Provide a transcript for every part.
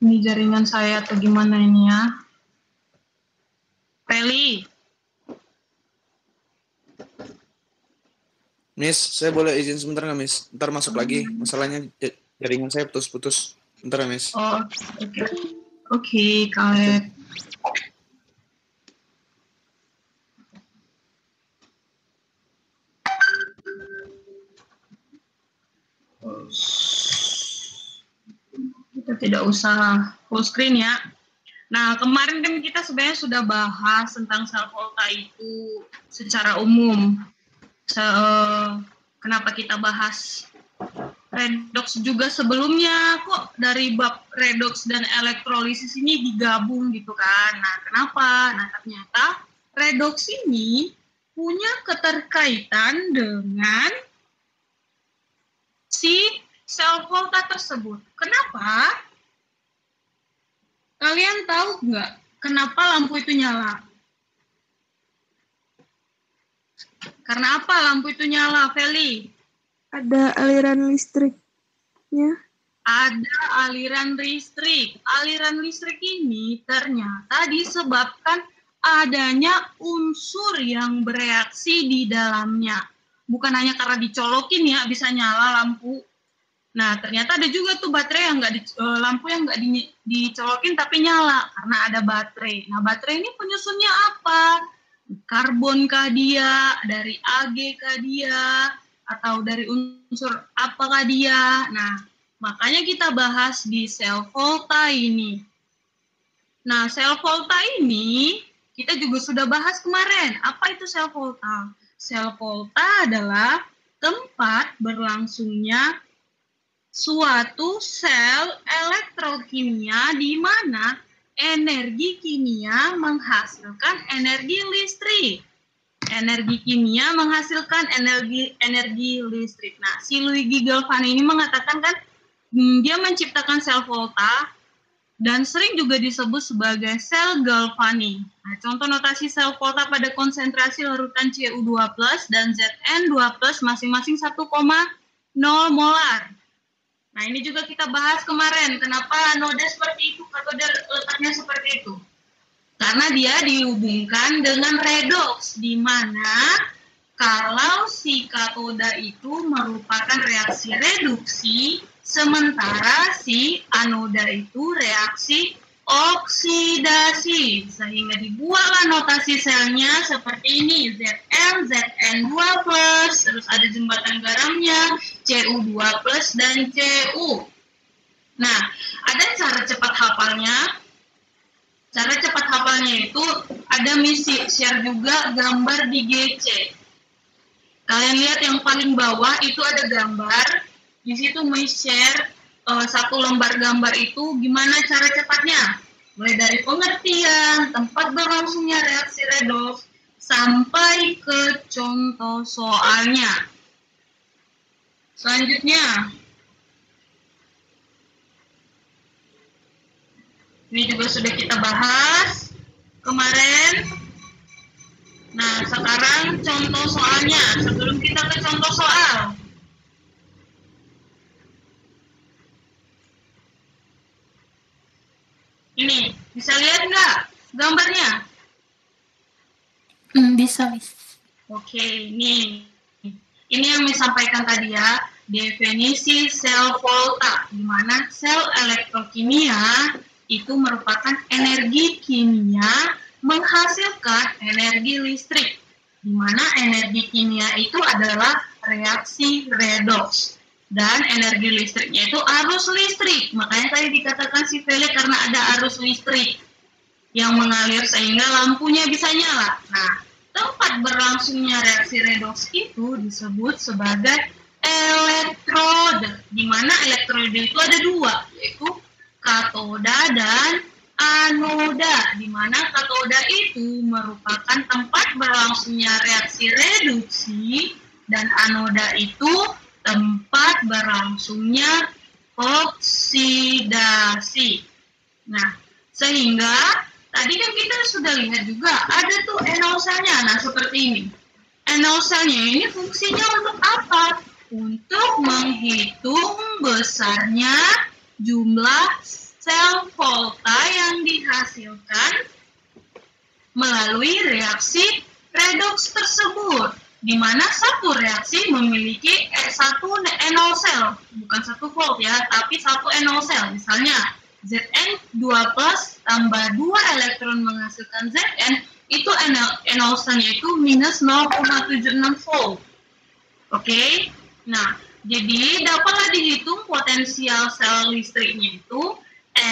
Ini jaringan saya atau gimana ini ya? Feli. Miss, saya boleh izin sebentar nggak, Miss? Ntar masuk lagi. Masalahnya jaringan saya putus-putus. Bentar ya, Miss. Oh, oke. Okay. Oke, okay. Tidak usah full screen ya. Nah, kemarin kan kita sebenarnya sudah bahas tentang sel volta itu secara umum. Se kenapa kita bahas redox juga sebelumnya kok dari bab redox dan elektrolisis ini digabung gitu kan. Nah, kenapa? Nah, ternyata redox ini punya keterkaitan dengan si sel volta tersebut. Kenapa? Kalian tahu nggak kenapa lampu itu nyala? Karena apa lampu itu nyala, Feli? Ada aliran listriknya. Ada aliran listrik. Aliran listrik ini ternyata disebabkan adanya unsur yang bereaksi di dalamnya. Bukan hanya karena dicolokin ya bisa nyala lampu, Nah, ternyata ada juga tuh baterai yang nggak di, uh, lampu yang nggak di, dicolokin tapi nyala karena ada baterai. Nah, baterai ini penyusunnya apa? Karbon kah dia, dari Ag kah dia, atau dari unsur apakah dia? Nah, makanya kita bahas di sel volta ini. Nah, sel volta ini kita juga sudah bahas kemarin. Apa itu sel volta? Sel volta adalah tempat berlangsungnya suatu sel elektrokimia di mana energi kimia menghasilkan energi listrik. Energi kimia menghasilkan energi energi listrik. Nah, si Luigi Galvani ini mengatakan kan hmm, dia menciptakan sel volta dan sering juga disebut sebagai sel Galvani. Nah, contoh notasi sel volta pada konsentrasi larutan Cu2+ dan Zn2+ masing-masing 1,0 molar. Nah, ini juga kita bahas kemarin, kenapa noda seperti itu, katoda letaknya seperti itu. Karena dia dihubungkan dengan redox, di mana kalau si katoda itu merupakan reaksi reduksi, sementara si anoda itu reaksi oksidasi sehingga dibuatlah notasi selnya seperti ini. Zn Zn2 terus ada jembatan garamnya Cu2 dan Cu. Nah ada cara cepat hafalnya. Cara cepat hafalnya itu ada misi share juga gambar di GC kalian lihat yang paling bawah itu ada gambar. Di situ share uh, satu lembar gambar itu gimana cara cepatnya? Mulai dari pengertian, tempat berlangsungnya reaksi redox, sampai ke contoh soalnya. Selanjutnya, ini juga sudah kita bahas kemarin. Nah, sekarang contoh soalnya. Sebelum kita ke contoh soal, Ini, bisa lihat nggak gambarnya? Hmm, bisa, Miss. Oke, ini. Ini yang disampaikan tadi ya, definisi sel volta, di mana sel elektrokimia itu merupakan energi kimia menghasilkan energi listrik, di mana energi kimia itu adalah reaksi redox dan energi listriknya itu arus listrik. Makanya tadi dikatakan si Feli karena ada arus listrik yang mengalir sehingga lampunya bisa nyala. Nah, tempat berlangsungnya reaksi redox itu disebut sebagai elektroda, di mana elektroda itu ada dua, yaitu katoda dan anoda, di mana katoda itu merupakan tempat berlangsungnya reaksi reduksi dan anoda itu tempat berlangsungnya oksidasi. Nah, sehingga tadi kan kita sudah lihat juga ada tuh enosanya. Nah, seperti ini. Enosanya ini fungsinya untuk apa? Untuk menghitung besarnya jumlah sel volta yang dihasilkan melalui reaksi redoks tersebut, di mana satu reaksi memiliki satu NO sel, bukan satu volt ya, tapi satu NO sel. Misalnya Zn 2 plus tambah 2 elektron menghasilkan Zn, itu NO selnya itu minus 0,76 volt. Oke, nah jadi dapatlah dihitung potensial sel listriknya itu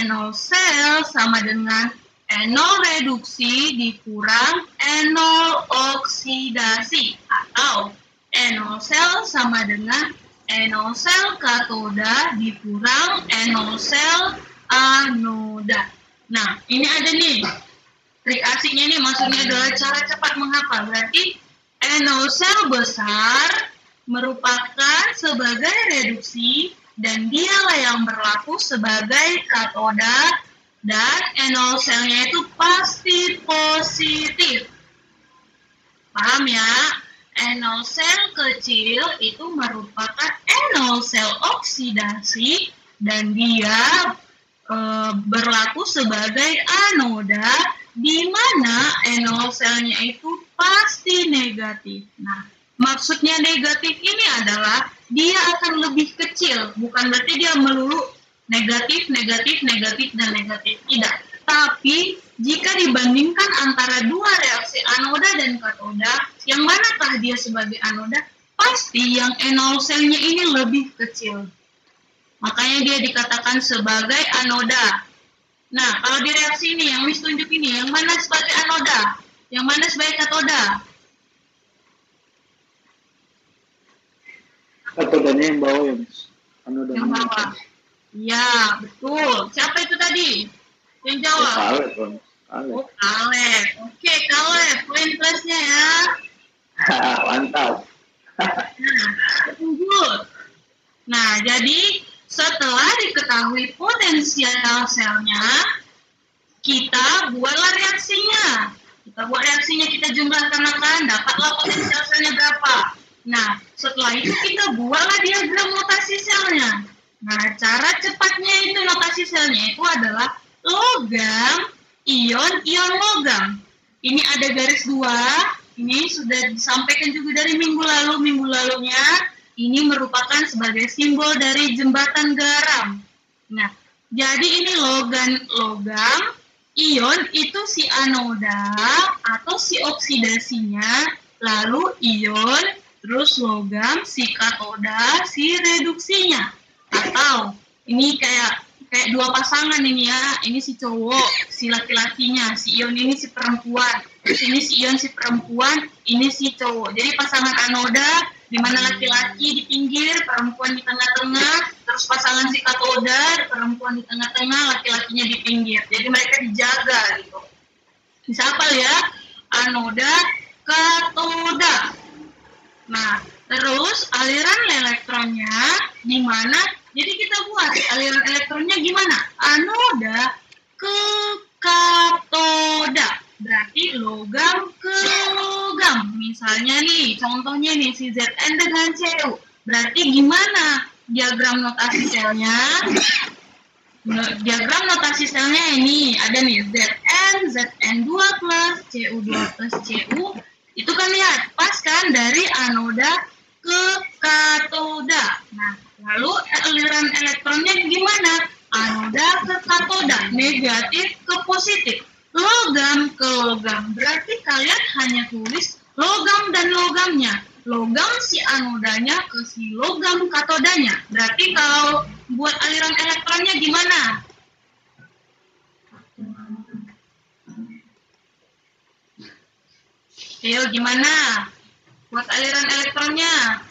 NO sel sama dengan NO reduksi dikurang NO oksidasi atau NO sel sama dengan NO sel katoda dikurang NO sel anoda. Nah, ini ada nih trik asiknya nih maksudnya adalah cara cepat menghafal. Berarti NO sel besar merupakan sebagai reduksi dan dialah yang berlaku sebagai katoda dan NO selnya itu pasti positif. Paham ya? NO sel kecil itu merupakan NO sel oksidasi dan dia e, berlaku sebagai anoda di mana NO selnya itu pasti negatif. Nah, maksudnya negatif ini adalah dia akan lebih kecil, bukan berarti dia melulu negatif, negatif, negatif, dan negatif. Tidak. Tapi jika dibandingkan antara dua reaksi anoda dan katoda, yang manakah dia sebagai anoda? Pasti yang enol selnya ini lebih kecil. Makanya dia dikatakan sebagai anoda. Nah, kalau di reaksi ini, yang Miss tunjuk ini, yang mana sebagai anoda? Yang mana sebagai katoda? Katodanya yang bawah ya, Miss. Anoda yang bawah. Ya, betul. Siapa itu tadi? Yang jawab? Oh, Kaleb, Kaleb. Oh, Kaleb. Oke, Kaleb. Poin plusnya ya. Mantap. nah. Nah, jadi setelah diketahui potensial selnya, kita buatlah reaksinya. Kita buat reaksinya, kita jumlahkan akan dapatlah potensial selnya berapa. Nah, setelah itu kita buatlah diagram mutasi selnya. Nah, cara cepatnya itu notasi selnya itu adalah logam, ion, ion logam. Ini ada garis dua, ini sudah disampaikan juga dari minggu lalu, minggu lalunya. Ini merupakan sebagai simbol dari jembatan garam. Nah, jadi ini logam, logam, ion itu si anoda atau si oksidasinya, lalu ion, terus logam, si katoda, si reduksinya atau ini kayak kayak dua pasangan ini ya. Ini si cowok si laki-lakinya si Ion ini si perempuan. Ini si Ion si perempuan ini si cowok. Jadi pasangan anoda di mana laki-laki di pinggir perempuan di tengah-tengah. Terus pasangan si katoda perempuan di tengah-tengah laki-lakinya di pinggir. Jadi mereka dijaga gitu. Bisa apa ya? Anoda katoda nah terus aliran elektronnya di mana jadi kita buat aliran elektronnya gimana? Anoda ke katoda. Berarti logam ke logam. Misalnya nih, contohnya nih si Zn dengan Cu. Berarti gimana diagram notasi selnya? Diagram notasi selnya ini ada nih Zn, Zn2 plus, Cu2 plus Cu. Itu kan lihat, pas kan dari anoda ke katoda. Nah, Lalu aliran elektronnya gimana? Anoda ke katoda, negatif ke positif, logam ke logam. Berarti kalian hanya tulis logam dan logamnya. Logam si anodanya ke si logam katodanya. Berarti kalau buat aliran elektronnya gimana? Ayo gimana? Buat aliran elektronnya.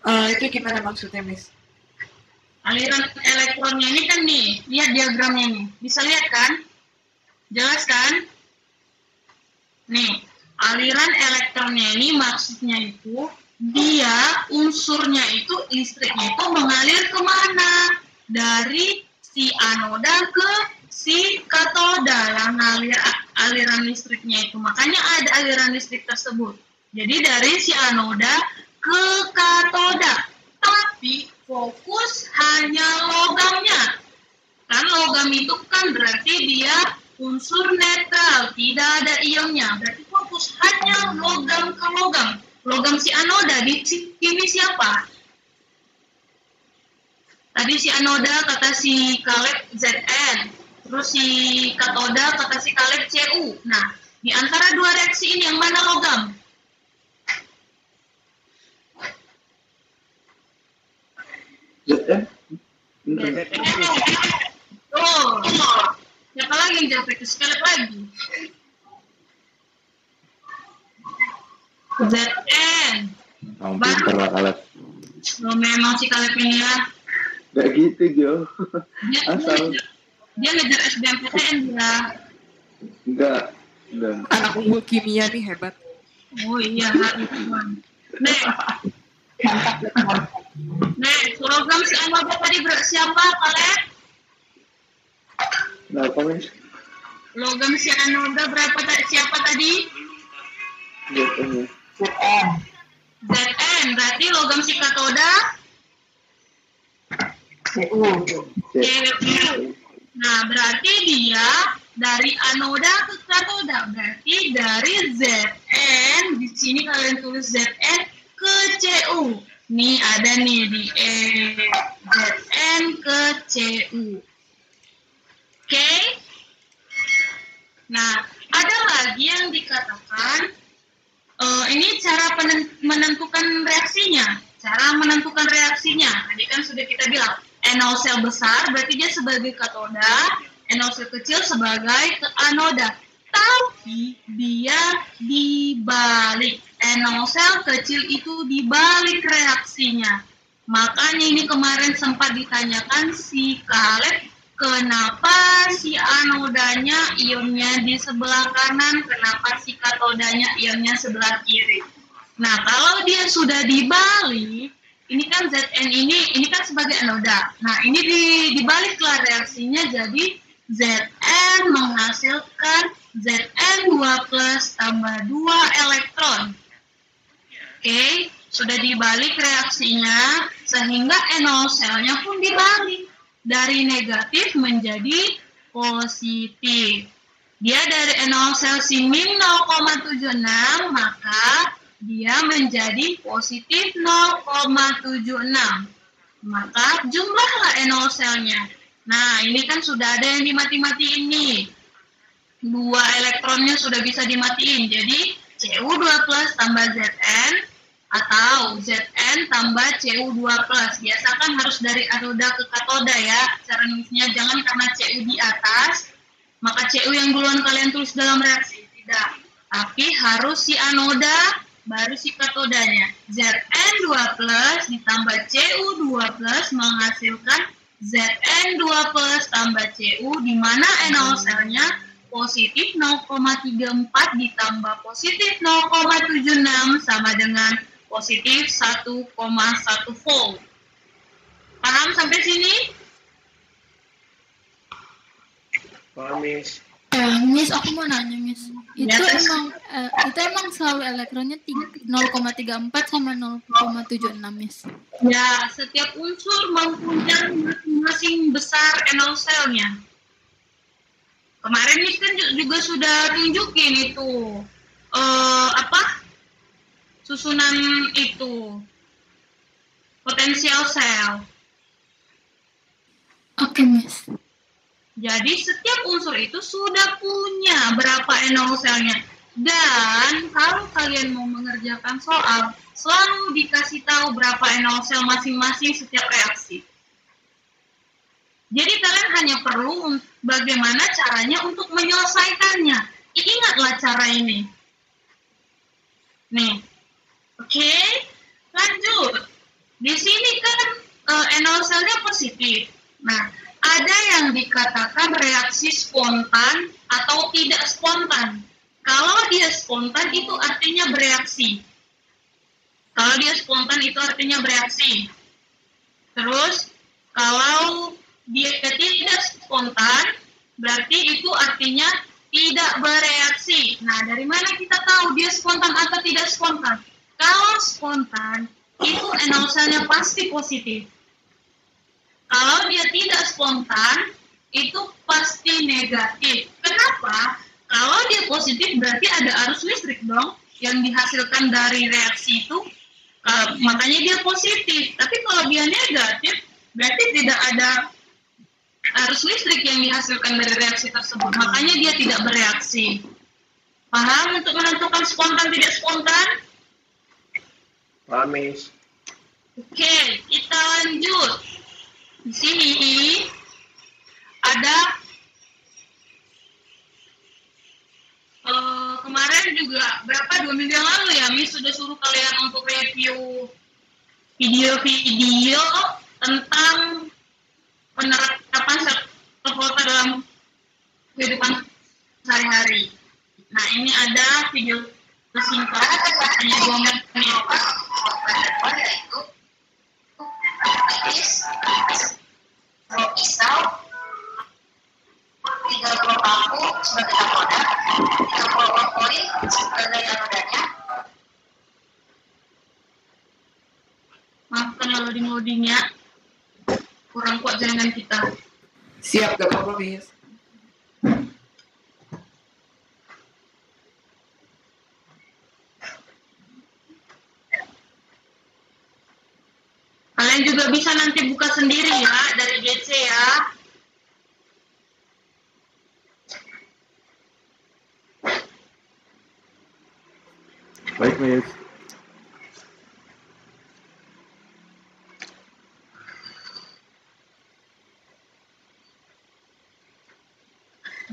Uh, itu gimana maksudnya, Miss? Aliran elektronnya ini kan nih, lihat diagramnya ini. Bisa lihat kan? Jelas kan? Nih, aliran elektronnya ini maksudnya itu dia unsurnya itu listriknya itu mengalir ke mana? Dari si anoda ke si katoda yang ngalir aliran listriknya itu. Makanya ada aliran listrik tersebut. Jadi dari si anoda ke katoda. Tapi fokus hanya logamnya. Kan logam itu kan berarti dia unsur netral, tidak ada ionnya. Berarti fokus hanya logam ke logam. Logam si anoda di sini siapa? Tadi si anoda kata si Kaleb ZN, terus si katoda kata si Kaleb CU. Nah, di antara dua reaksi ini yang mana logam? ZN? Bener. Oh, siapa lagi yang jawab itu? Sekali lagi. ZN. Oh, pinter lah Kaleb. Oh, memang si Kaleb ini ya. Gak gitu, Jo. Dia, Asal. dia, dia ngejar SBMPTN dia. Enggak. Enggak. Anak unggul kimia nih hebat. Oh iya, hari Nek, program si Anoda tadi siapa? Kenapa, Mis? Logam si Anoda berapa tadi? Siapa tadi? ZN ya. ZN. Berarti logam si katoda. CU. Nah, berarti dia dari anoda ke katoda. Berarti dari ZN, di sini kalian tulis ZN ke CU. Nih ada nih di E. ZN ke CU. Oke? Nah, ada lagi yang dikatakan eh, ini cara menentukan reaksinya. Cara menentukan reaksinya. Tadi kan sudah kita bilang, NO sel besar berarti dia sebagai katoda, NO sel kecil sebagai anoda. Tapi dia dibalik. NO sel kecil itu dibalik reaksinya. Makanya ini kemarin sempat ditanyakan si Kaleb kenapa si anodanya ionnya di sebelah kanan, kenapa si katodanya ionnya sebelah kiri. Nah, kalau dia sudah dibalik, ini kan Zn ini ini kan sebagai anoda. Nah, ini di, dibaliklah reaksinya jadi Zn menghasilkan Zn 2 plus tambah 2 elektron. Oke, sudah dibalik reaksinya sehingga NO selnya pun dibalik dari negatif menjadi positif. Dia dari NO sel si min 0,76 maka dia menjadi positif 0,76. Maka jumlahlah NO selnya. Nah, ini kan sudah ada yang dimati-matiin nih. Dua elektronnya sudah bisa dimatiin. Jadi CU2 plus tambah ZN atau ZN tambah CU2 plus. Biasakan harus dari anoda ke katoda ya. Cara nulisnya jangan karena CU di atas, maka CU yang duluan kalian tulis dalam reaksi. Tidak. Tapi harus si anoda, baru si katodanya. ZN2 plus ditambah CU2 plus menghasilkan ZN2 plus tambah CU di mana NO selnya positif 0,34 ditambah positif 0,76 sama dengan positif 1,1 volt. Paham sampai sini? Paham, Miss. Eh, Miss, aku mau nanya, Miss. Itu Ya, emang eh, itu emang selalu elektronnya ting- 0,34 sama 0,76, Miss. Ya, setiap unsur mempunyai masing-masing besar NO selnya. Kemarin Miss kan ju- juga sudah tunjukin itu eh apa susunan itu potensial sel. Oke, Miss. Jadi setiap unsur itu sudah punya berapa NO selnya. Dan kalau kalian mau mengerjakan soal, selalu dikasih tahu berapa NO sel masing-masing setiap reaksi. Jadi kalian hanya perlu bagaimana caranya untuk menyelesaikannya. Ingatlah cara ini. Nih, oke, lanjut. Di sini kan eh, NO selnya positif. Nah, ada yang dikatakan reaksi spontan atau tidak spontan. Kalau dia spontan itu artinya bereaksi. Kalau dia spontan itu artinya bereaksi. Terus kalau dia tidak spontan berarti itu artinya tidak bereaksi. Nah, dari mana kita tahu dia spontan atau tidak spontan? Kalau spontan, itu NO-nya pasti positif. Kalau dia tidak spontan, itu pasti negatif. Kenapa? Kalau dia positif berarti ada arus listrik dong yang dihasilkan dari reaksi itu. Uh, makanya dia positif. Tapi kalau dia negatif, berarti tidak ada arus listrik yang dihasilkan dari reaksi tersebut. Makanya dia tidak bereaksi. Paham untuk menentukan spontan tidak spontan? Miss. Oke, kita lanjut. Di sini ada eh, kemarin juga berapa dua minggu yang lalu ya, Miss sudah suruh kalian untuk review video-video tentang penerapan serta dalam kehidupan sehari-hari. Nah, ini ada video singkat hanya dua menit. Yaitu petis, pisau, tiga puluh paku sebagai anoda, tiga puluh koin sebagai anodanya. Maafkan loading loadingnya, kurang kuat jaringan kita. Siap, gak apa-apa, Kalian juga bisa nanti buka sendiri ya dari GC ya. Baik, Miss.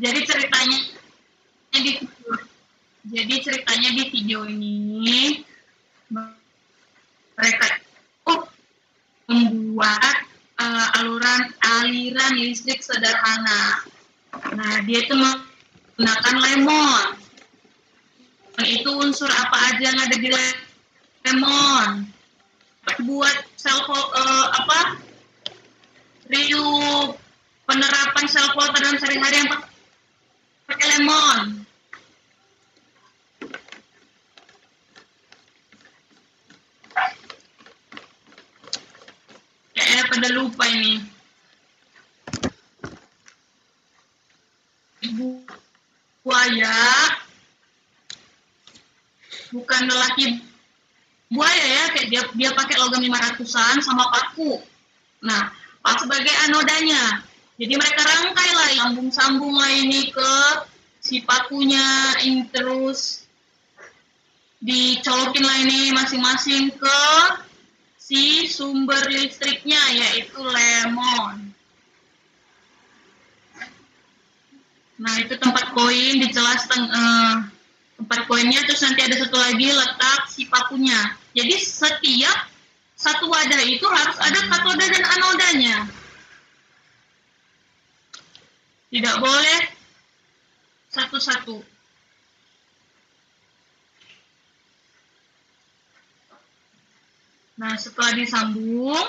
Jadi ceritanya di jadi ceritanya di video ini mereka membuat uh, aluran aliran listrik sederhana. Nah, dia itu menggunakan lemon. Itu unsur apa aja yang ada di lemon. Buat sel uh, apa? Riuh penerapan sel filter dalam sehari-hari yang pakai lemon. Kayaknya pada lupa ini. Ibu buaya bukan lelaki buaya ya kayak dia dia pakai logam 500-an sama paku. Nah, pas sebagai anodanya. Jadi mereka rangkai lah sambung-sambung lah ini ke si pakunya ini terus dicolokin lah ini masing-masing ke si sumber listriknya yaitu lemon. Nah itu tempat koin di celah uh, tempat koinnya terus nanti ada satu lagi letak si pakunya. Jadi setiap satu wadah itu harus ada katoda dan anodanya. Tidak boleh satu-satu. Nah, setelah disambung,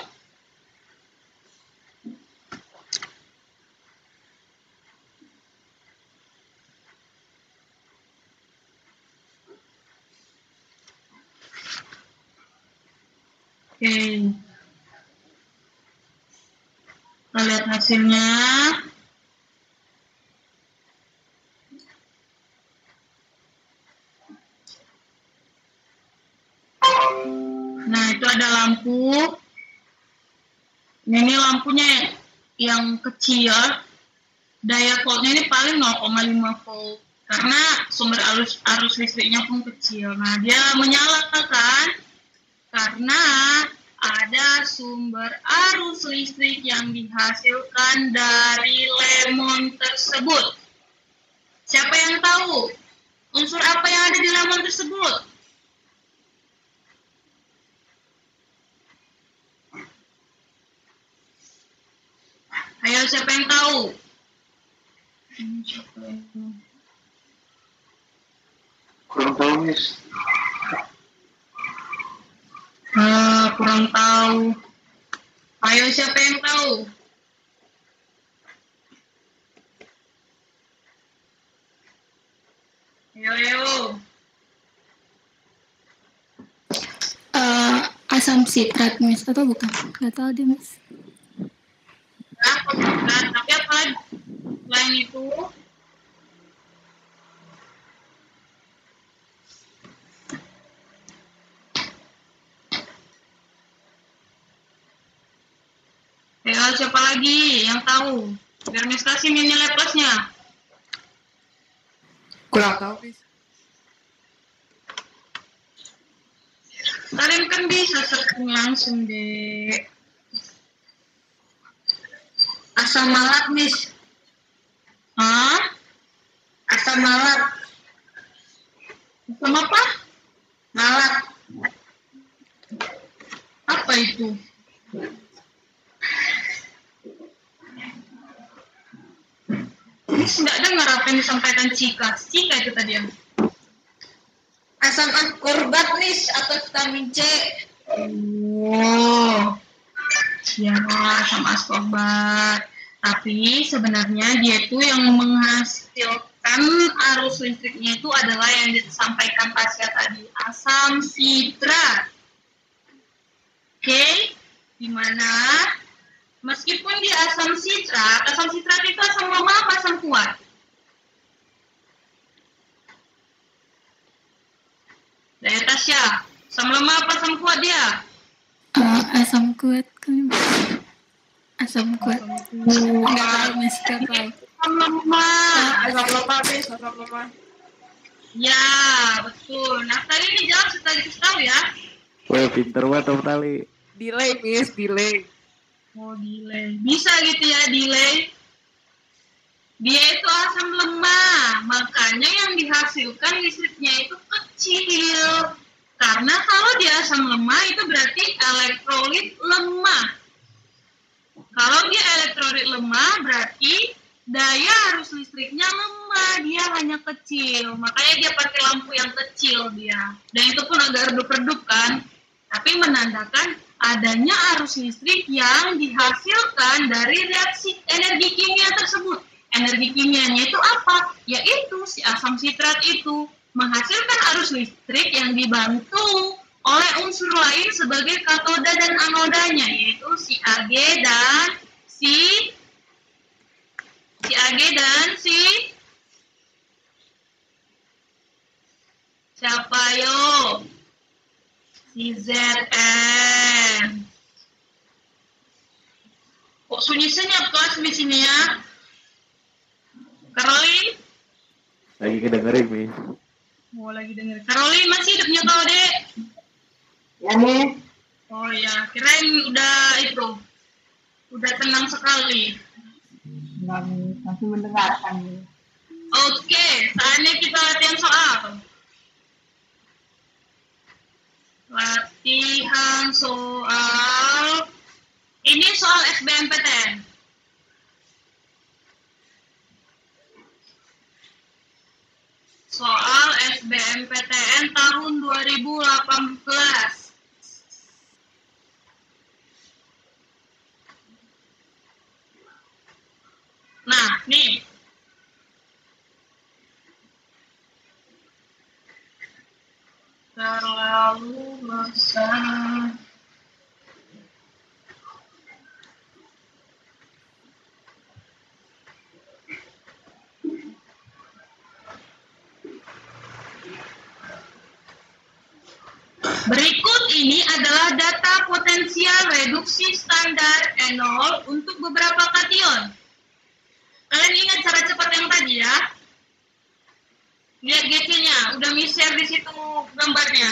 Oke. Lihat hasilnya. Nah, itu ada lampu. Ini lampunya yang kecil. Daya voltnya ini paling 0,5 volt. Karena sumber arus, arus listriknya pun kecil. Nah, dia menyala kan? Karena ada sumber arus listrik yang dihasilkan dari lemon tersebut. Siapa yang tahu unsur apa yang ada di lemon tersebut? Ayo siapa yang tahu? Kurang tahu, Miss. Ah, kurang tahu. Ayo siapa yang tahu? Ayo, ayo. asam sitrat Miss atau bukan? Gak tahu deh Miss. Nah, konsentrat. Tapi apa lagi? Selain itu, Ya, siapa lagi yang tahu? Biar Miss kasih nilai plusnya. Kurang tahu, Miss. Kalian kan bisa searching langsung deh. Asam malat, Miss. Hah? Asam malat. Asam apa? Malat. Apa itu? Miss nggak dengar apa yang disampaikan Cika. Cika itu tadi yang. Asam askorbat nis atau vitamin C. Oh, ya sama askorbat. Tapi sebenarnya dia itu yang menghasilkan arus listriknya itu adalah yang disampaikan Tasya tadi, asam sitrat. Oke, di mana meskipun dia asam sitrat, asam sitrat itu asam lemah apa asam kuat? Dari Tasya, asam lemah apa asam kuat dia? Eh, asam kuat kan. Asam kuat. Enggak tahu. Asam lemah. Asam lemah, Miss. Asam lemah. Ya, betul. Nah, tadi ini jawab setelah tahu ya. Wah, pinter banget Om Tali. Delay, Miss. Delay. Oh, delay. Bisa gitu ya, delay. Dia itu asam lemah, makanya yang dihasilkan listriknya itu kecil. Karena kalau dia asam lemah itu berarti elektrolit lemah. Kalau dia elektrolit lemah berarti daya arus listriknya lemah, dia hanya kecil. Makanya dia pakai lampu yang kecil dia. Dan itu pun agak redup-redup kan. Tapi menandakan adanya arus listrik yang dihasilkan dari reaksi energi kimia tersebut. Energi kimianya itu apa? Yaitu si asam sitrat itu menghasilkan arus listrik yang dibantu oleh unsur lain sebagai katoda dan anodanya yaitu si Ag dan si si Ag dan si siapa yo? Si Zn kok sunyi senyap kelas di sini ya? Caroline Lagi kedengerin, Miss. Mau lagi denger Caroline masih hidupnya kau dek Ya nih. Oh ya, kirain udah itu, udah tenang sekali. Masih mendengarkan. Oke, saatnya kita latihan soal. Latihan soal. Ini soal SBMPTN. Soal SBMPTN tahun 2018. Nah, nih. Terlalu besar. Berikut ini adalah data potensial reduksi standar enol untuk beberapa kation. Kalian ingat cara cepat yang tadi ya? Lihat GC-nya, udah mi-share di situ gambarnya.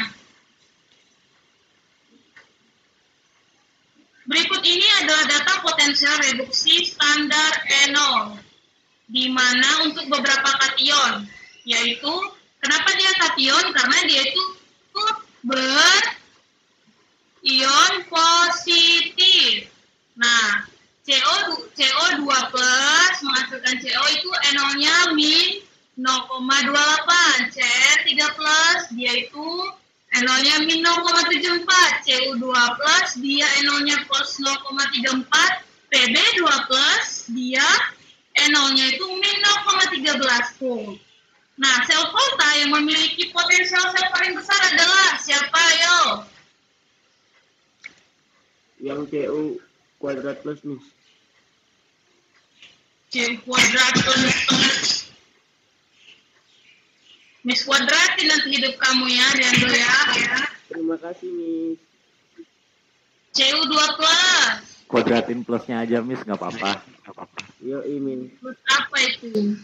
Berikut ini adalah data potensial reduksi standar enol. Di mana untuk beberapa kation, yaitu kenapa dia kation? Karena dia itu berion positif. Nah, CO CO2 plus menghasilkan CO itu NO-nya min 0,28. CR3 plus dia itu NO-nya min 0,74. CO2 plus dia NO-nya plus 0,34. PB2 plus dia NO-nya itu min 0,13 volt. Nah, sel volta yang memiliki potensial sel paling besar adalah siapa, yo? Yang CU kuadrat plus Miss. C kuadrat plus Miss kuadratin nanti hidup kamu ya, Riando ya. Terima kasih Miss. CU 2 plus. Kuadratin plusnya aja, Miss. Nggak apa-apa. Yo Miss. Terus apa itu?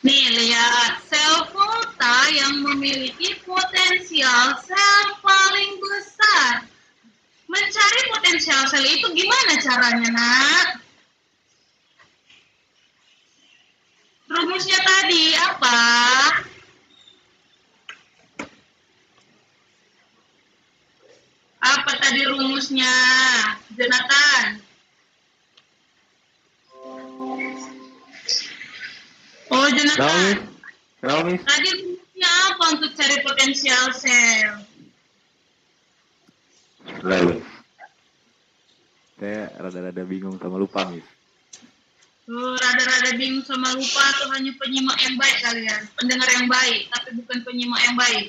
Nih, lihat. Sel volta yang memiliki potensial sel paling besar. Mencari potensial sel itu gimana caranya, nak? Rumusnya tadi apa? Apa tadi rumusnya, Jonathan? Oh? Jonathan. Tahu, Miss? Tadi rumusnya apa untuk cari potensial sel? Lalu. Saya rada-rada bingung sama lupa, Miss. Tuh, rada-rada bingung sama lupa atau hanya penyimak yang baik kalian? Pendengar yang baik, tapi bukan penyimak yang baik.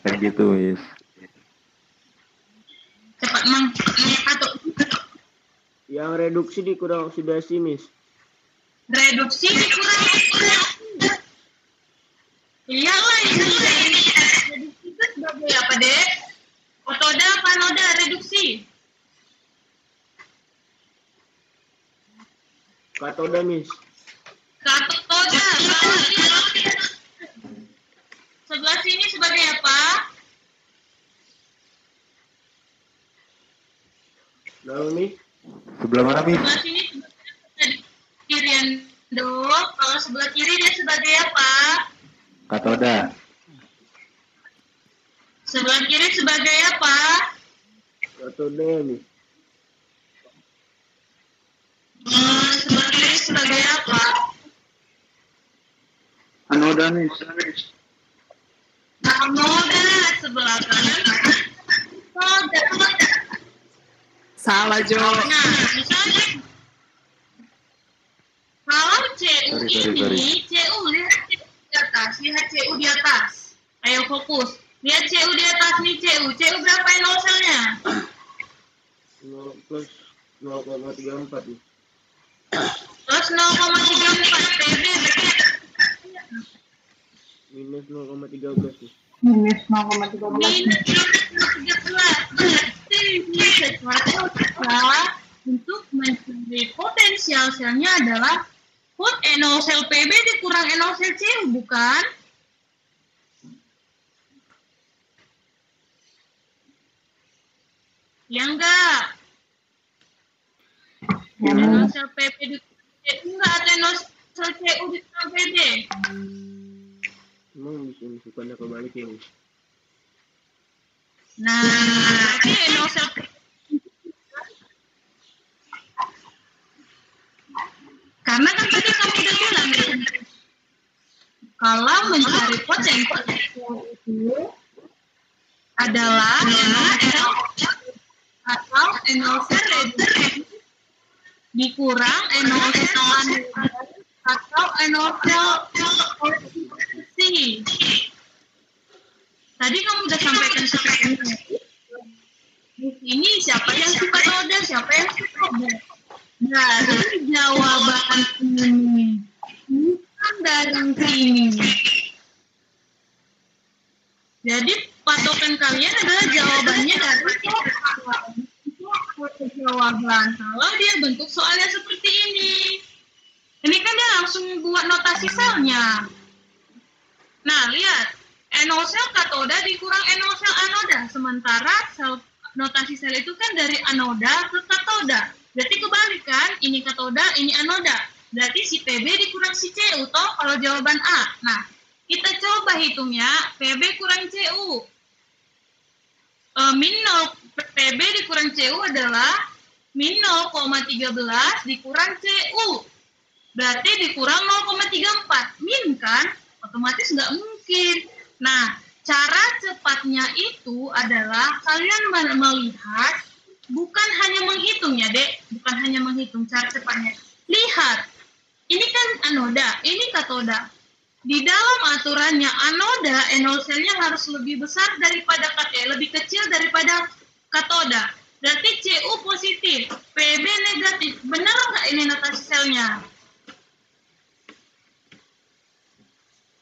Kayak gitu, Miss. Cepat, Mang. Atau Yang reduksi dikurang oksidasi Miss. Reduksi dikurang Iyalah, itu reduksi itu sebagai apa, Dek? Otoda apa anoda reduksi? Katoda Miss. Katoda. Sebelah sini sebagai apa? Lalu Miss. Sebelah mana, Miss? Sebelah sini kirian do. Kalau sebelah kiri dia sebagai apa? Katoda. Sebelah kiri sebagai apa? Katoda Miss. Hmm, sebelah kiri sebagai apa? Anoda Miss. Anoda sebelah kanan. Anoda. Salah, Jo. Nah, misalnya kalau CU Sorry, sorry, ini, CU lihat di atas, lihat CU di atas. Ayo fokus. Lihat CU di atas nih CU. CU berapa nol selnya? 0 plus 0,34 Miss. Plus 0,34 PB Minus 0,13 Miss. Minus 0,13. minus 0,13. Berarti secara kita untuk mencari potensial selnya adalah put NO sel PB dikurang NO sel CU, bukan? Ya enggak? Ya, NO sel PB dikurang CU enggak ada NO sel CU dikurang PB? Emang ini sukanya kebalik ya. Nah, ini NO sel Karena kan tadi kalau mencari potensi itu adalah atau NO reduksi dikurang NO atau NO oksidasi. Tadi kamu udah sampaikan seperti ini. Di sini siapa yang suka roda, siapa yang suka roda. Dari jawaban ini, sini. Jadi patokan kalian adalah jawabannya dari jawaban. Kalau dia bentuk soalnya seperti ini. Ini kan dia langsung buat notasi selnya. Nah, lihat. NO sel katoda dikurang NO sel anoda. Sementara sel notasi sel itu kan dari anoda ke katoda. Berarti kebalikan, ini katoda, ini anoda. Berarti si PB dikurang si CU, toh kalau jawaban A. Nah, kita coba hitung ya, PB kurang CU. E, min 0 PB dikurang CU adalah min 0,13 dikurang CU. Berarti dikurang 0,34. Min kan? Otomatis nggak mungkin. Nah, cara cepatnya itu adalah kalian melihat bukan hanya menghitung ya, Dek. Bukan hanya menghitung cara cepatnya. Lihat. Ini kan anoda, ini katoda. Di dalam aturannya anoda NO selnya harus lebih besar daripada eh, lebih kecil daripada katoda. Berarti CU positif, PB negatif. Benar nggak ini notasi selnya?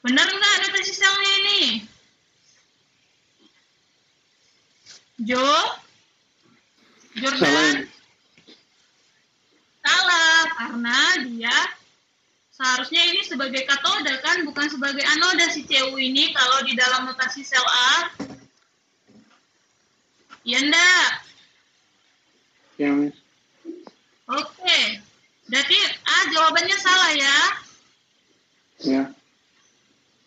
Benar nggak notasi selnya ini? Jo? Jordan? Salah, karena dia seharusnya ini sebagai katoda kan, bukan sebagai anoda si CU ini kalau di dalam notasi sel A. Iya enggak? Ya, Miss. Oke. Berarti A jawabannya salah ya. Ya.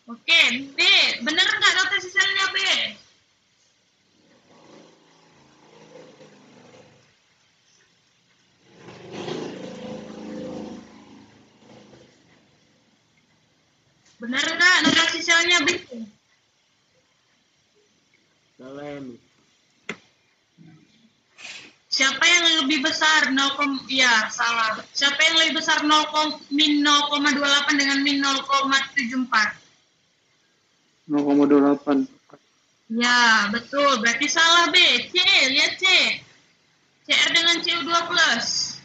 Oke, B. Benar nggak notasi selnya B? Benar nggak notasi selnya B? Salah Miss. Siapa yang lebih besar? 0, ya salah. Siapa yang lebih besar 0, min 0,28 dengan min 0,74? 0,28. Ya, betul. Berarti salah B. C, lihat C. CR dengan CU2 plus.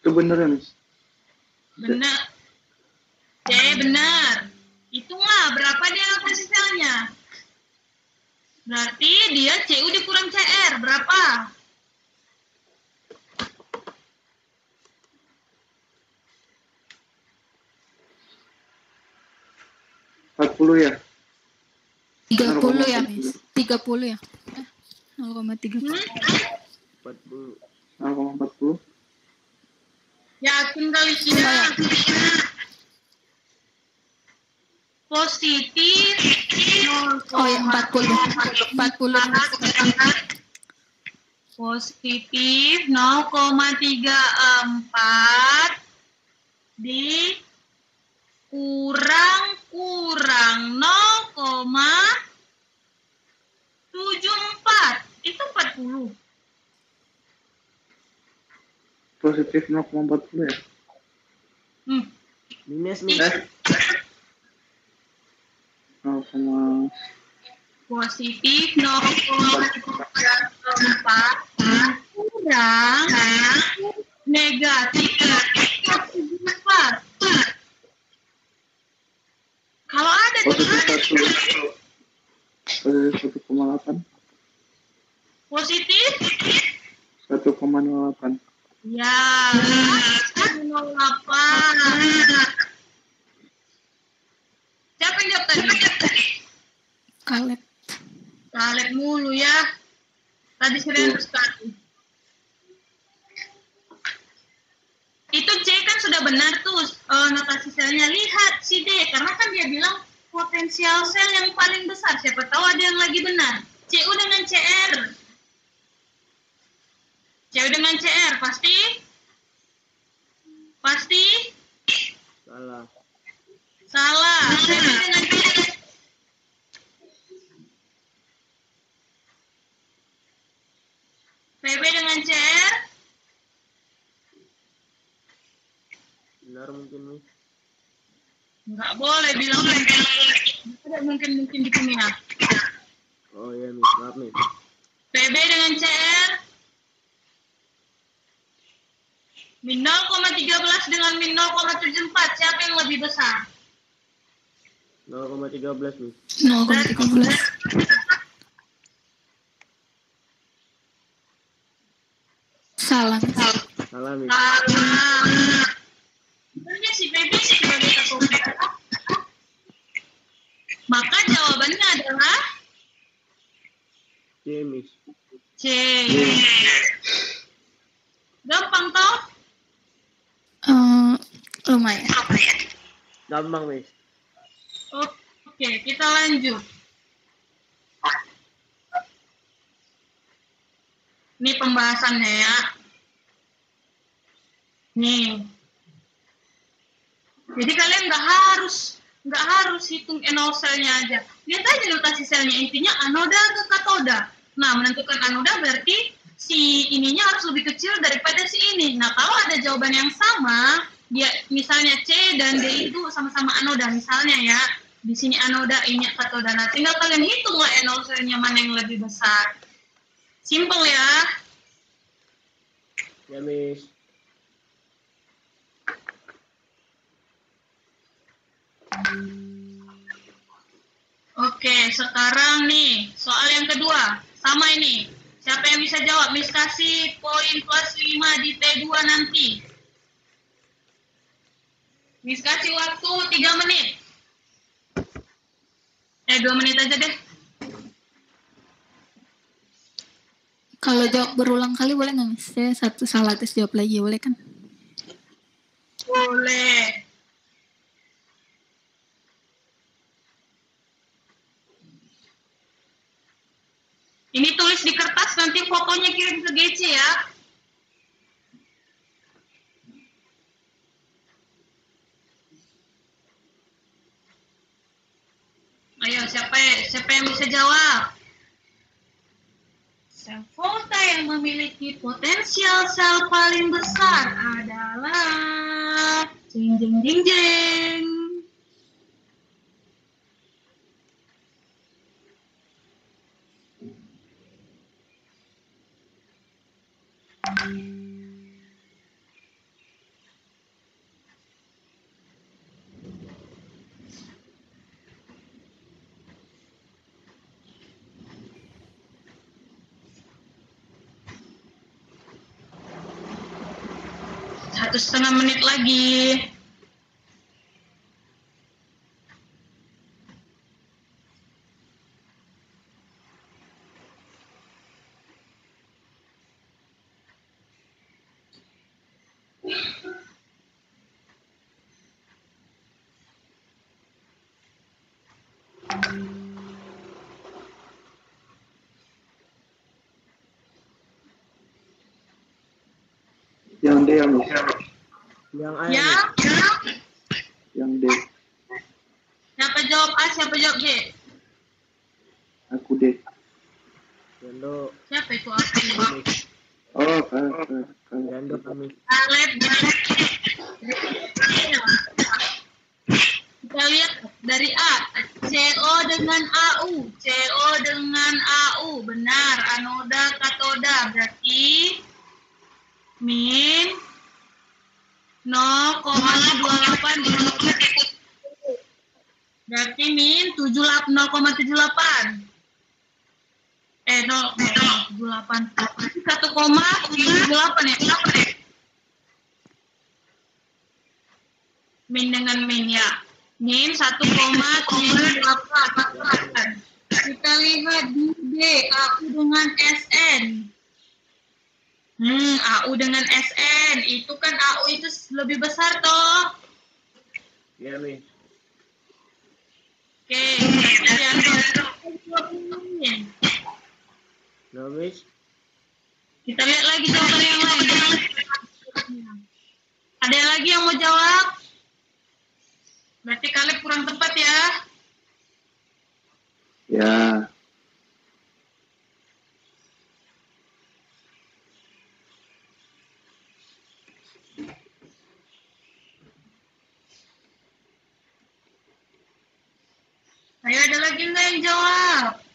Itu bener ya, Miss? Benar. C, benar. Hitunglah berapa dia notasi selnya. Berarti dia CU dikurang CR. Berapa? Empat puluh ya? 30 ya, Miss. 30 ya. Eh, 0,30. Hmm? 40. 0,40. Yakin kali Cina? Positif. Oh ya, 40. 40. Miss. Positif 0,34 di kurang kurang 0,74 itu 40 Positif 0,40 ya? hmm. Minus, Miss. Eh? 0, positif 0,34 kurang negatif 0,74 kalau ada positif 1. Positif 1,8. positif 1,08. Ya, 08. Siapa yang jawab tadi? Kaleb. Kaleb mulu ya. Tadi serius sekali. Itu C kan sudah benar tuh eh, notasi selnya. Lihat si D, karena kan dia bilang potensial sel yang paling besar. Siapa tahu ada yang lagi benar. CU dengan CR. CU dengan CR, pasti? Pasti? Salah. Salah. PB dengan CR. PB dengan CR. Benar mungkin, Miss. Nggak boleh bilang mungkin. Ada mungkin-mungkin di kimia. Oh iya, Miss. Maaf, Miss. PB dengan CR. Min 0,13 dengan min 0,74. Siapa yang lebih besar? 0,13, Miss. 0,13. Salah. Miss. Salah, Miss. Salah. Sebenarnya si PB sebagai ketua Maka jawabannya adalah C, Miss. C. Gampang toh? Eh, lumayan. Gampang, Miss. Oke, kita lanjut. Ini pembahasannya ya. Nih. Jadi kalian nggak harus nggak harus hitung enol selnya aja. Lihat aja notasi selnya intinya anoda ke katoda. Nah menentukan anoda berarti si ininya harus lebih kecil daripada si ini. Nah kalau ada jawaban yang sama, dia misalnya C dan D itu sama-sama anoda misalnya ya di sini anoda ini katoda nah tinggal kalian hitung lah N03 nya mana yang lebih besar simple ya Ya, Miss. Oke, sekarang nih soal yang kedua. Sama ini. Siapa yang bisa jawab? Miss kasih poin plus 5 di T2 nanti. Miss kasih waktu 3 menit. Eh, 2 menit aja deh. Kalau jawab berulang kali boleh nggak Miss? Saya satu salah terus jawab lagi boleh kan? Boleh. Ini tulis di kertas, nanti fotonya kirim ke GC ya. Ayo, siapa siapa yang bisa jawab? Sel volta yang memiliki potensial sel paling besar adalah jeng jeng jeng jeng. Satu setengah menit lagi. Yang D ya, Miss. Yang A, Ya. Yang D. siapa jawab A, siapa jawab D? Aku D. Yando, Siapa itu aku? Oh, kalah. Yando, Miss. Kaleb Kita lihat dari A, CO dengan AU, CO dengan AU, benar, anoda, katoda, berarti min 0,28 berarti min 78 0,78 eh 0,78 1,78 ya min dengan min ya min 1,78 kita lihat di D AU dengan SN hmm AU dengan SN itu kan AU itu lebih besar toh. Ya, Miss. oke kita lihat Miss. kita lihat lagi jawaban yang lain. Ada lagi yang mau jawab berarti kalian kurang tepat ya Ya. Ayo ada lagi nggak yang jawab?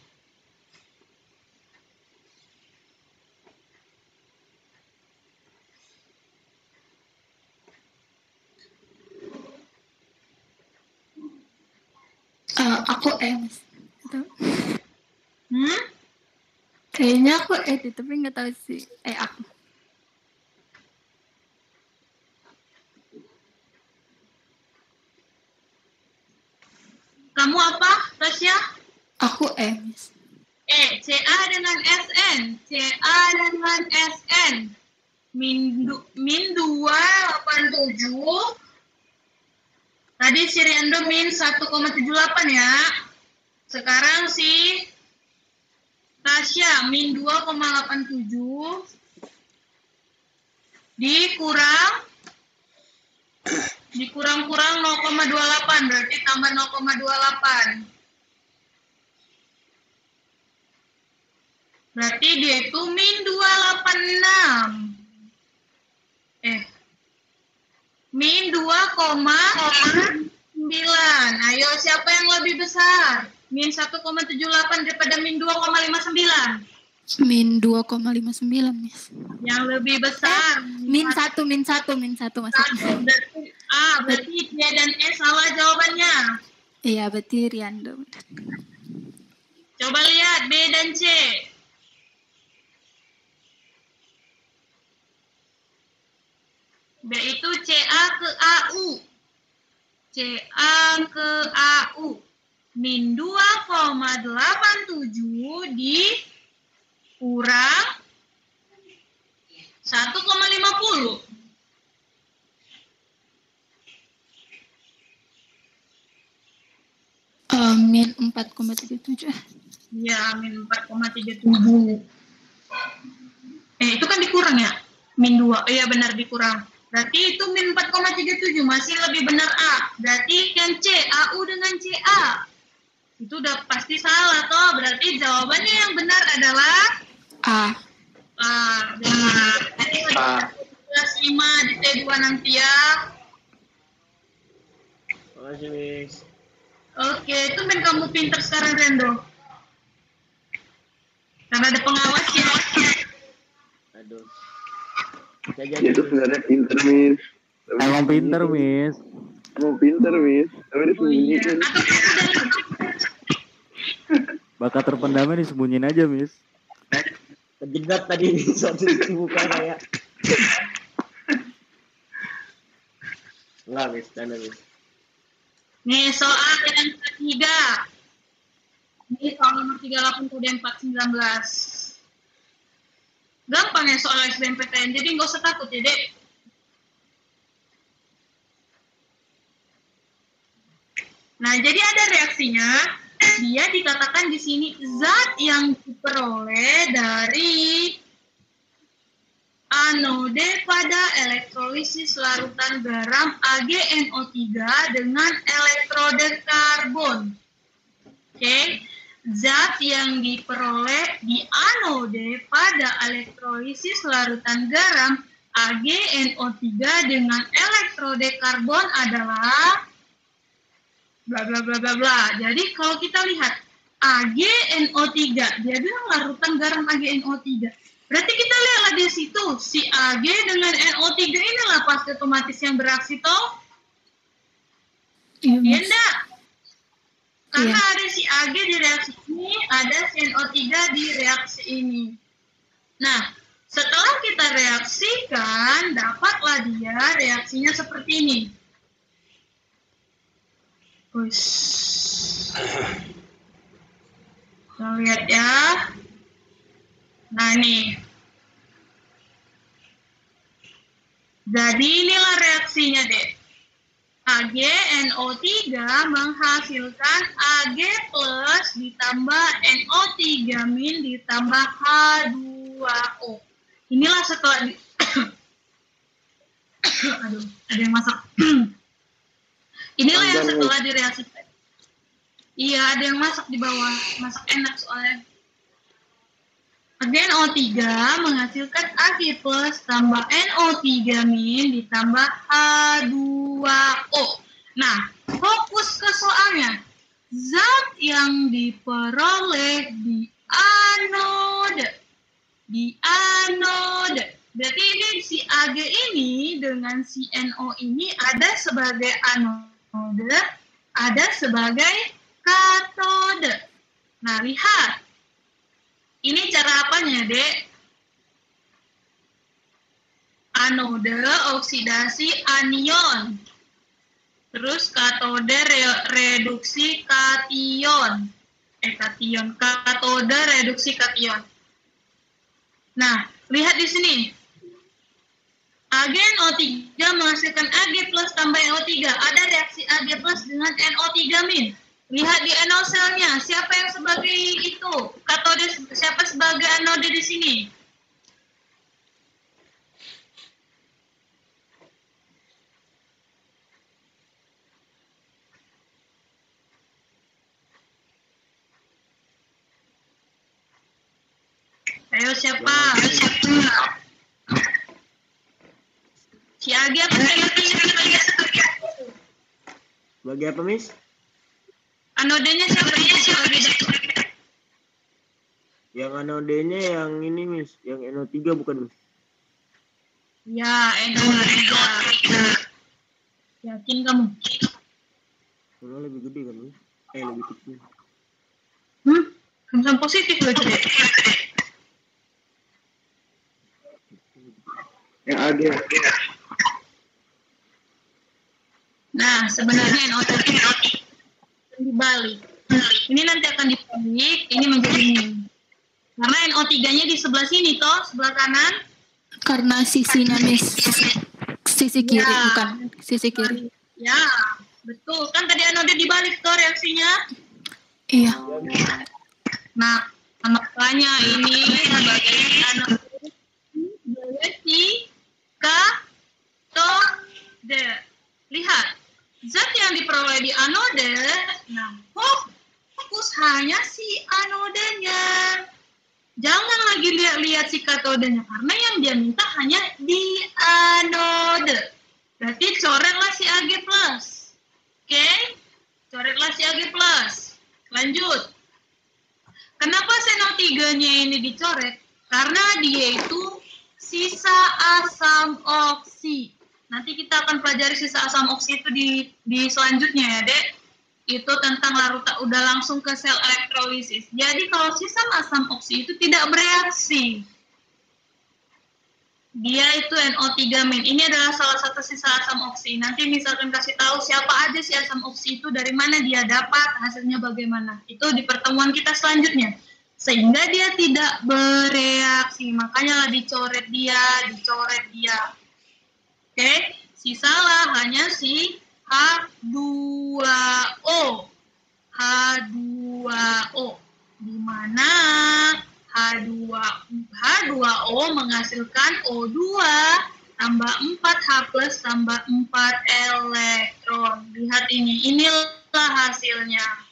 Eh, aku E. Nggak tahu. Hmm? Kayaknya aku E deh, tapi nggak tahu sih. Eh aku. Kamu apa, Tasya? Aku E Miss. Eh, CA dengan SN. CA dengan SN. Min, du- min 287. Tadi si Riando min 1,78 ya. Sekarang si Tasya min 2,87. Dikurang dikurang-kurang 0,28 berarti tambah 0,28. Berarti dia itu min 286. Eh. Min Ayo, siapa yang lebih besar? Min 1,78 daripada min 2,59. Min 2,59, Miss. Yang lebih besar. Min 1, min 1, min 1 satu. maksudnya. Berarti A, berarti D dan E salah jawabannya. Iya, berarti Riando. Coba lihat B dan C. B itu CA ke AU. CA ke AU. Min 2,87 di kurang 1,50. Eh, min 4,37. Ya, min 4,37. Eh, itu kan dikurang ya? Min 2. Iya, benar dikurang. Berarti itu min 4,37 masih lebih benar A. Berarti yang C, AU dengan CA. Itu udah pasti salah toh. Berarti jawabannya yang benar adalah A. A. Benar. A. kelas 5 di T2 nanti ya. Makasih, Miss. Oke, itu men kamu pinter sekarang Rendo. Karena ada pengawas ya. Aduh. Jadi tuh sebenarnya pinter, Miss. Tapi Emang pinter. Miss. Emang pinter, Miss. Tapi Oh iya. disembunyiin. Sudah Bakat terpendamnya disembunyiin aja, Miss. kejegat tadi Miss waktu di muka saya. Enggak, Miss. Canda, Miss. Nih soal yang ketiga. Ini soal nomor 38 kode 419. Gampang ya soal SBMPTN, jadi nggak usah takut ya dek. Nah, jadi ada reaksinya. Dia dikatakan di sini zat yang diperoleh dari anode pada elektrolisis larutan garam AgNO3 dengan elektrode karbon. Oke, zat yang diperoleh di anode pada elektrolisis larutan garam AgNO3 dengan elektrode karbon adalah bla bla bla bla bla. Jadi kalau kita lihat AgNO3, dia bilang larutan garam AgNO3. Berarti kita lihatlah di situ si Ag dengan NO3 inilah pasti otomatis yang bereaksi toh. Iya, enggak? Karena Iya. ada si Ag di reaksi ini, ada si NO3 di reaksi ini. Nah, setelah kita reaksikan, dapatlah dia reaksinya seperti ini. Ush. Kita lihat ya. Nah, nih. Jadi inilah reaksinya, Dek. AgNO3 menghasilkan Ag plus ditambah NO3 min ditambah H2O. Inilah setelah di... Aduh, ada yang masak. Inilah yang setelah direaksikan. Iya, ada yang masak di bawah. Masak enak soalnya. NO3 menghasilkan Ag plus tambah NO3 min ditambah H2O. Nah, fokus ke soalnya. Zat yang diperoleh di anode. Di anode. Berarti ini si Ag ini dengan si NO ini ada sebagai anode, ada sebagai katode. Nah, lihat. Ini cara apanya, Dek? Anode oksidasi anion. Terus katode re- reduksi kation. Eh, kation. Katode reduksi kation. Nah, lihat di sini. AgNO3 menghasilkan Ag plus tambah NO3. Ada reaksi Ag plus dengan NO3 min. Lihat di NO selnya, siapa yang sebagai itu? Katode siapa sebagai anode di sini? Ayo siapa? Si Agi apa si Agi? Sebagai apa, Miss? Anodenya siapa itu sebagai Yang anodenya yang ini, Miss. Yang NO3 bukan, Miss? Ya, NO3. Yakin kamu? Soalnya lebih gede kan, Miss? Eh, lebih kecil. Hmm? Sama positif loh, Dek. Yang ada. Nah, sebenarnya NO3 dibalik. Ini nanti akan dibalik, ini menjadi min. Karena NO3-nya di sebelah sini toh, sebelah kanan. Karena sisinya miss. Sisi kiri Ya. bukan sisi kiri. Ya, betul. Kan tadi anode dibalik toh reaksinya. Iya. Nah, makanya ini sebagai anode berarti katode. Lihat, zat yang diperoleh di anode, nah fokus hanya si anodenya. Jangan lagi lihat-lihat si katodenya, karena yang dia minta hanya di anode. Berarti coretlah si Ag+. Oke? Coretlah si Ag+. Lanjut. Kenapa SNO3-nya ini dicoret? Karena dia itu sisa asam oksi. Nanti kita akan pelajari sisa asam oksi itu di, di selanjutnya ya, Dek. Itu tentang larutan, udah langsung ke sel elektrolisis. Jadi kalau sisa asam oksi itu tidak bereaksi. Dia itu NO3 min. Ini adalah salah satu sisa asam oksi. Nanti misalkan kasih tahu siapa aja si asam oksi itu, dari mana dia dapat, hasilnya bagaimana. Itu di pertemuan kita selanjutnya. Sehingga dia tidak bereaksi. Makanya lah dicoret dia, dicoret dia. Oke, sisalah hanya si H2O. H2O. Di mana H2 H2O menghasilkan O2 tambah 4H plus tambah 4 elektron. Lihat ini, inilah hasilnya.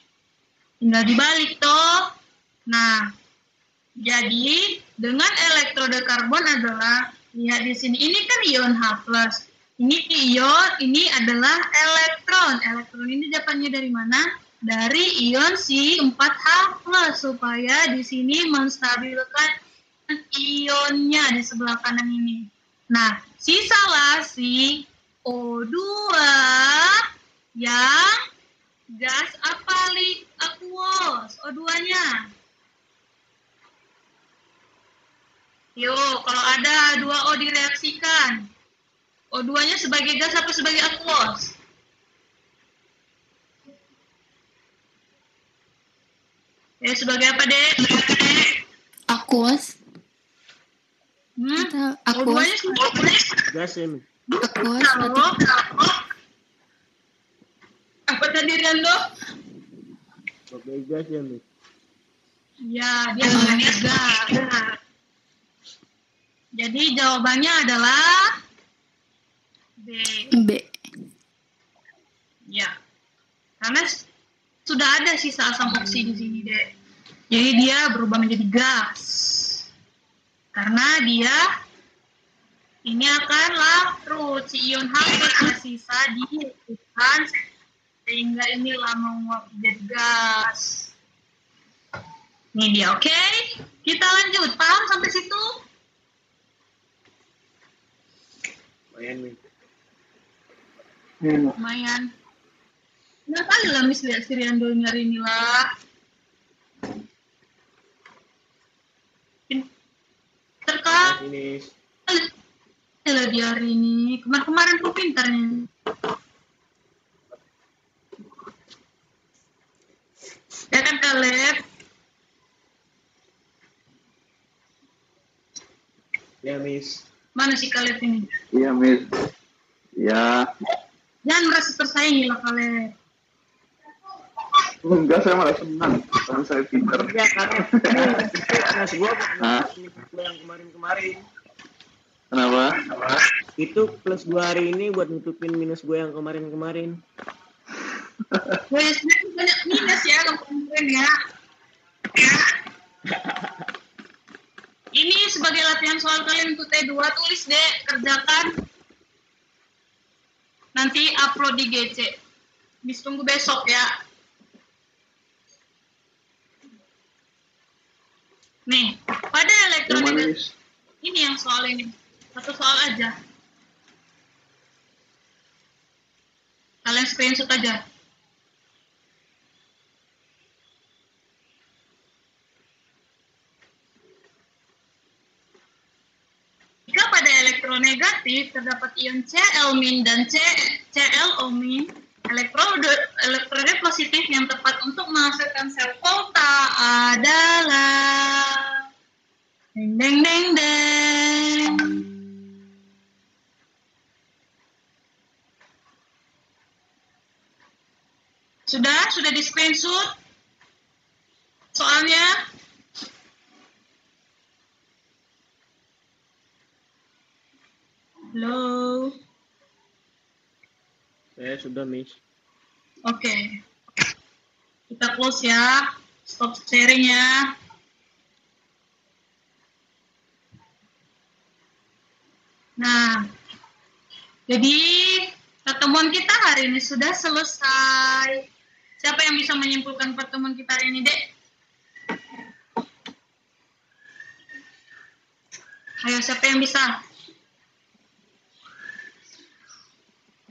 Tinggal dibalik toh. Nah, jadi dengan elektrode karbon adalah lihat di sini ini kan ion H+. Ini ion, ini adalah elektron. Elektron ini dapatnya dari mana? Dari ion si 4H+ supaya di sini menstabilkan ionnya di sebelah kanan ini. Nah, sisalah si O2 yang gas apa aquos O2-nya. Yuk, kalau ada 2O direaksikan. O2-nya sebagai gas apa sebagai aquos? Ya, sebagai apa, Dek? Aquos. Hmm? Atau aquos. O2-nya sebagai Gas? Aquos. Apa tadi Riando? Sebagai gas ya? Ya, dia sebagai gas. Jadi jawabannya adalah B. B. Ya. Karena sudah ada sisa asam oksi di sini, Dek. Jadi dia berubah menjadi gas. Karena dia ini akan larut si ion H tersisa di lingkungan sehingga ini lama menguap menjadi gas. Ini dia, oke? Kita lanjut. Paham sampai situ? Lumayan. Hmm. Lumayan. Nggak kali lah Miss lihat si Riando nyari ini lah. Pinter kan? Miss. lah dia hari ini. Kemarin-kemarin tuh pintarnya. Ya kan Kaleb? Ya, Miss. Mana si Kaleb ini? Iya, Miss. Ya. Jangan merasa tersaingi lah Kaleb. Enggak, saya malah senang. Karena saya pinter. Ya, karena itu kelas gua yang kemarin-kemarin. Kenapa? Itu plus gua hari ini buat nutupin minus gua yang kemarin-kemarin. Sebenarnya banyak minus ya kemarin ya. Ini sebagai latihan soal kalian untuk T2, tulis deh, kerjakan. Nanti upload di GC. Miss tunggu besok ya. Nih, pada Yang Miss? ini yang soal ini. Satu soal aja. Kalian screenshot aja. Jika pada elektronegatif terdapat ion Cl- dan C- Cl- elektrode elektrode positif yang tepat untuk menghasilkan sel volta adalah deng deng deng deng. Sudah? Sudah di screenshot? Soalnya? Halo? Saya sudah miss. Oke. Kita close ya. Stop sharing ya. Nah, jadi pertemuan kita hari ini sudah selesai. Siapa yang bisa menyimpulkan pertemuan kita hari ini, Dek? Ayo, siapa yang bisa?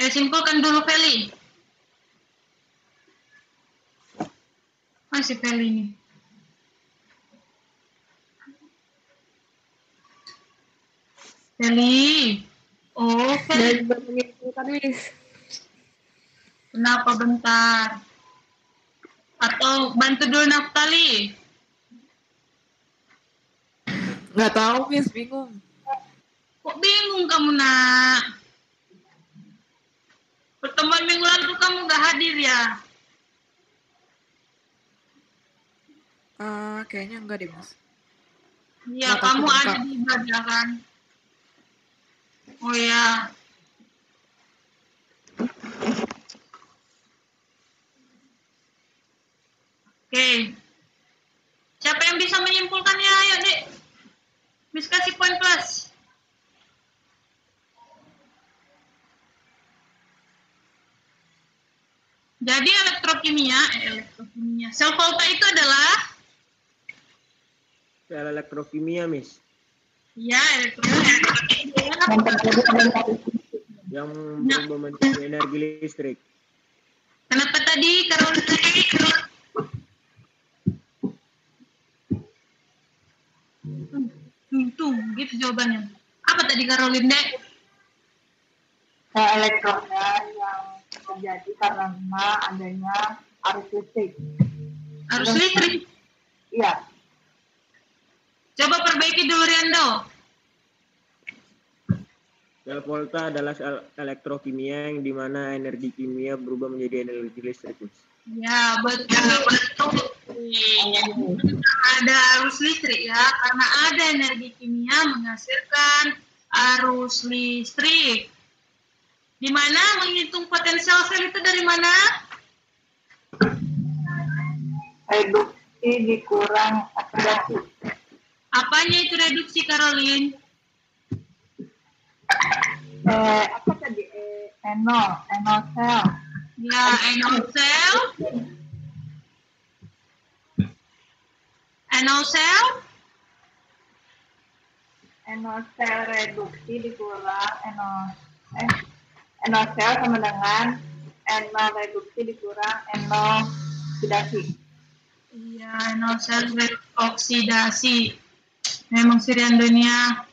Ayo simpulkan dulu, Feli. Masih Feli ini. Feli. Oh, Feli. Miss. Kenapa bentar? Atau bantu dulu Naftali. Nggak tahu, Miss. Bingung. Kok bingung kamu, nak? Pertemuan minggu lalu kamu gak hadir ya? Eh, kayaknya enggak deh, Mas. Iya, kamu ada di ibadah kan? Oh ya. Oke. Siapa yang bisa menyimpulkannya? Ayo, Dek. Miss kasih poin plus. Jadi elektrokimia, eh, elektrokimia. Sel volta itu adalah Sel elektrokimia miss. ya elektrokimia. Yang Ya. berubah menjadi energi listrik. Kenapa tadi Karolin tadi? Hmm, gitu jawabannya. Apa tadi Karolin, Dek? Sel elektronnya yang terjadi karena adanya arus listrik. Arus listrik. Iya, Coba perbaiki dulu, Riando. Sel volta adalah sel elektrokimia yang di mana energi kimia berubah menjadi energi listrik. Ya, betul. betul. Ada arus listrik ya, karena ada energi kimia menghasilkan arus listrik. Di mana menghitung potensial sel itu dari mana? reduksi dikurang oksidasi. Apanya itu reduksi, Karolin? Eh, apa tadi? Eh, enol, enol sel. Ya, enol sel. Enol sel. Enol sel reduksi dikurang enol eh enol sel sama dengan enol reduksi dikurang enol oksidasi. Iya, enol sel oksidasi. Memang si Riandonya.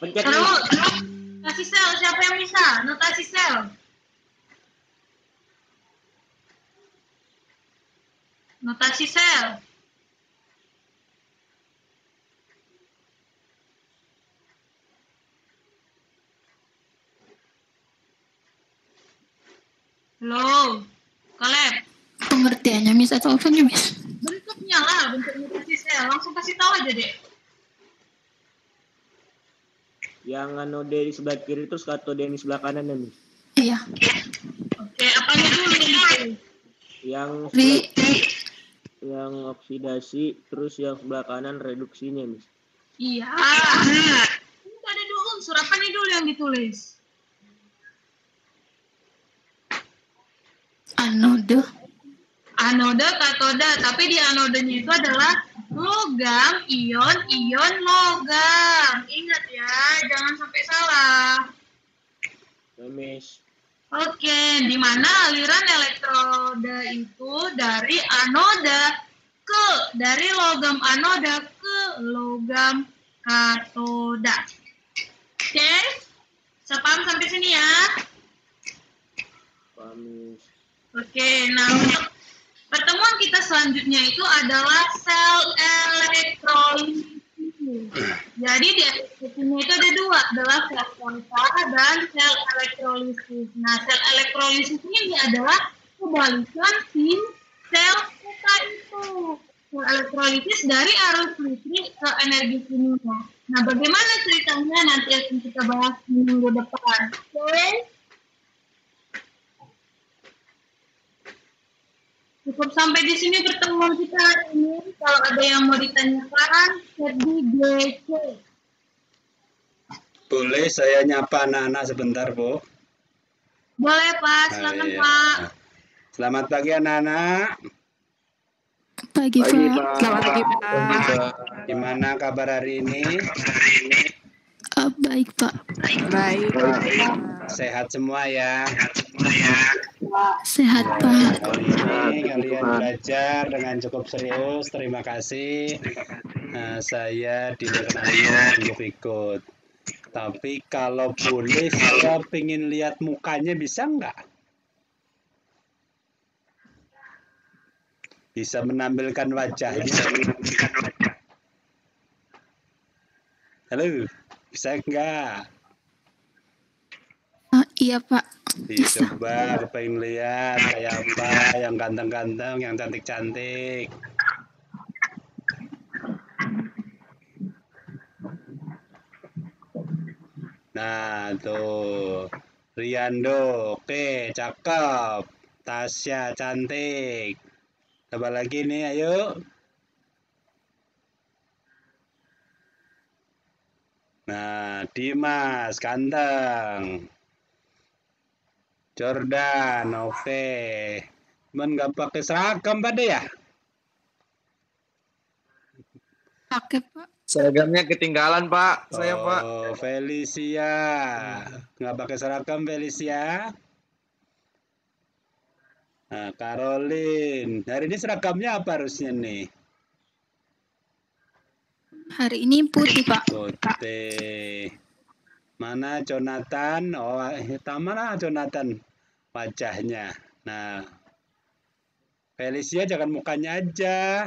Pencet Terus, miss. notasi sel, siapa yang bisa? Notasi sel. Notasi sel. Halo, Kaleb. Pengertiannya Miss atau apanya Miss? Bentuknya lah, bentuk notasi sel. Langsung kasih tahu aja deh. Yang anode di sebelah kiri terus katode yang di sebelah kanan ya miss. Iya. Oke, apanya dulu yang ditulis? Yang Ri, yang oksidasi terus yang sebelah kanan reduksinya miss. Iya. Itu ada dua unsur. Apa nih dulu yang ditulis? Anode. Anode, katoda, tapi di anodenya itu adalah logam, ion, ion, logam. Ingat ya, jangan sampai salah. Miss. Oke, di mana aliran elektroda itu dari anoda ke dari logam anoda ke logam katoda. Oke, sepaham sampai sini ya. Pak Miss. Oke, nah pertemuan kita selanjutnya itu adalah sel elektrolisis. Jadi di elektrolitisnya itu ada dua, adalah sel kontra dan sel elektrolisis. Nah, sel elektrolisis ini adalah kebalikan si sel kita itu. Sel elektrolisis dari arus listrik ke energi kimia. Nah, bagaimana ceritanya nanti akan kita bahas minggu depan. Oke? Cukup sampai di sini pertemuan kita hari ini. Kalau ada yang mau ditanyakan, di DC. Boleh saya nyapa anak-anak sebentar, Bu? Boleh Pak, silakan Iya. Pak. Selamat pagi anak-anak. Pagi, Pagi, Pak. Pak. Selamat pagi, Pak. Gimana kabar hari ini? Ah, baik, Pak. Baik. Sehat semua ya. Sehat, Pak. Hari ini kalian belajar dengan cukup serius. Terima kasih. Nah, saya diminta untuk ikut. Tapi kalau boleh saya pengen lihat mukanya bisa nggak? Bisa menampilkan wajahnya. Halo, bisa nggak? Ah, iya, Pak. Ih, Bisa. coba aku pengen lihat kayak apa yang ganteng-ganteng, yang cantik-cantik. Nah, tuh. Riando, oke, cakep. Tasya, cantik. Coba lagi nih, ayo. Nah, Dimas, ganteng. Jordan, oke. Cuman nggak pakai seragam pada ya? Pakai, Pak. Seragamnya ketinggalan, Pak. Saya, Pak. Oh, Felicia. Nggak pakai seragam, Felicia. Nah, Caroline. Hari ini seragamnya apa harusnya nih? Hari ini putih, Pak. Putih. Mana Jonathan? Oh, mana Jonathan? Wajahnya. Nah, Felicia jangan mukanya aja.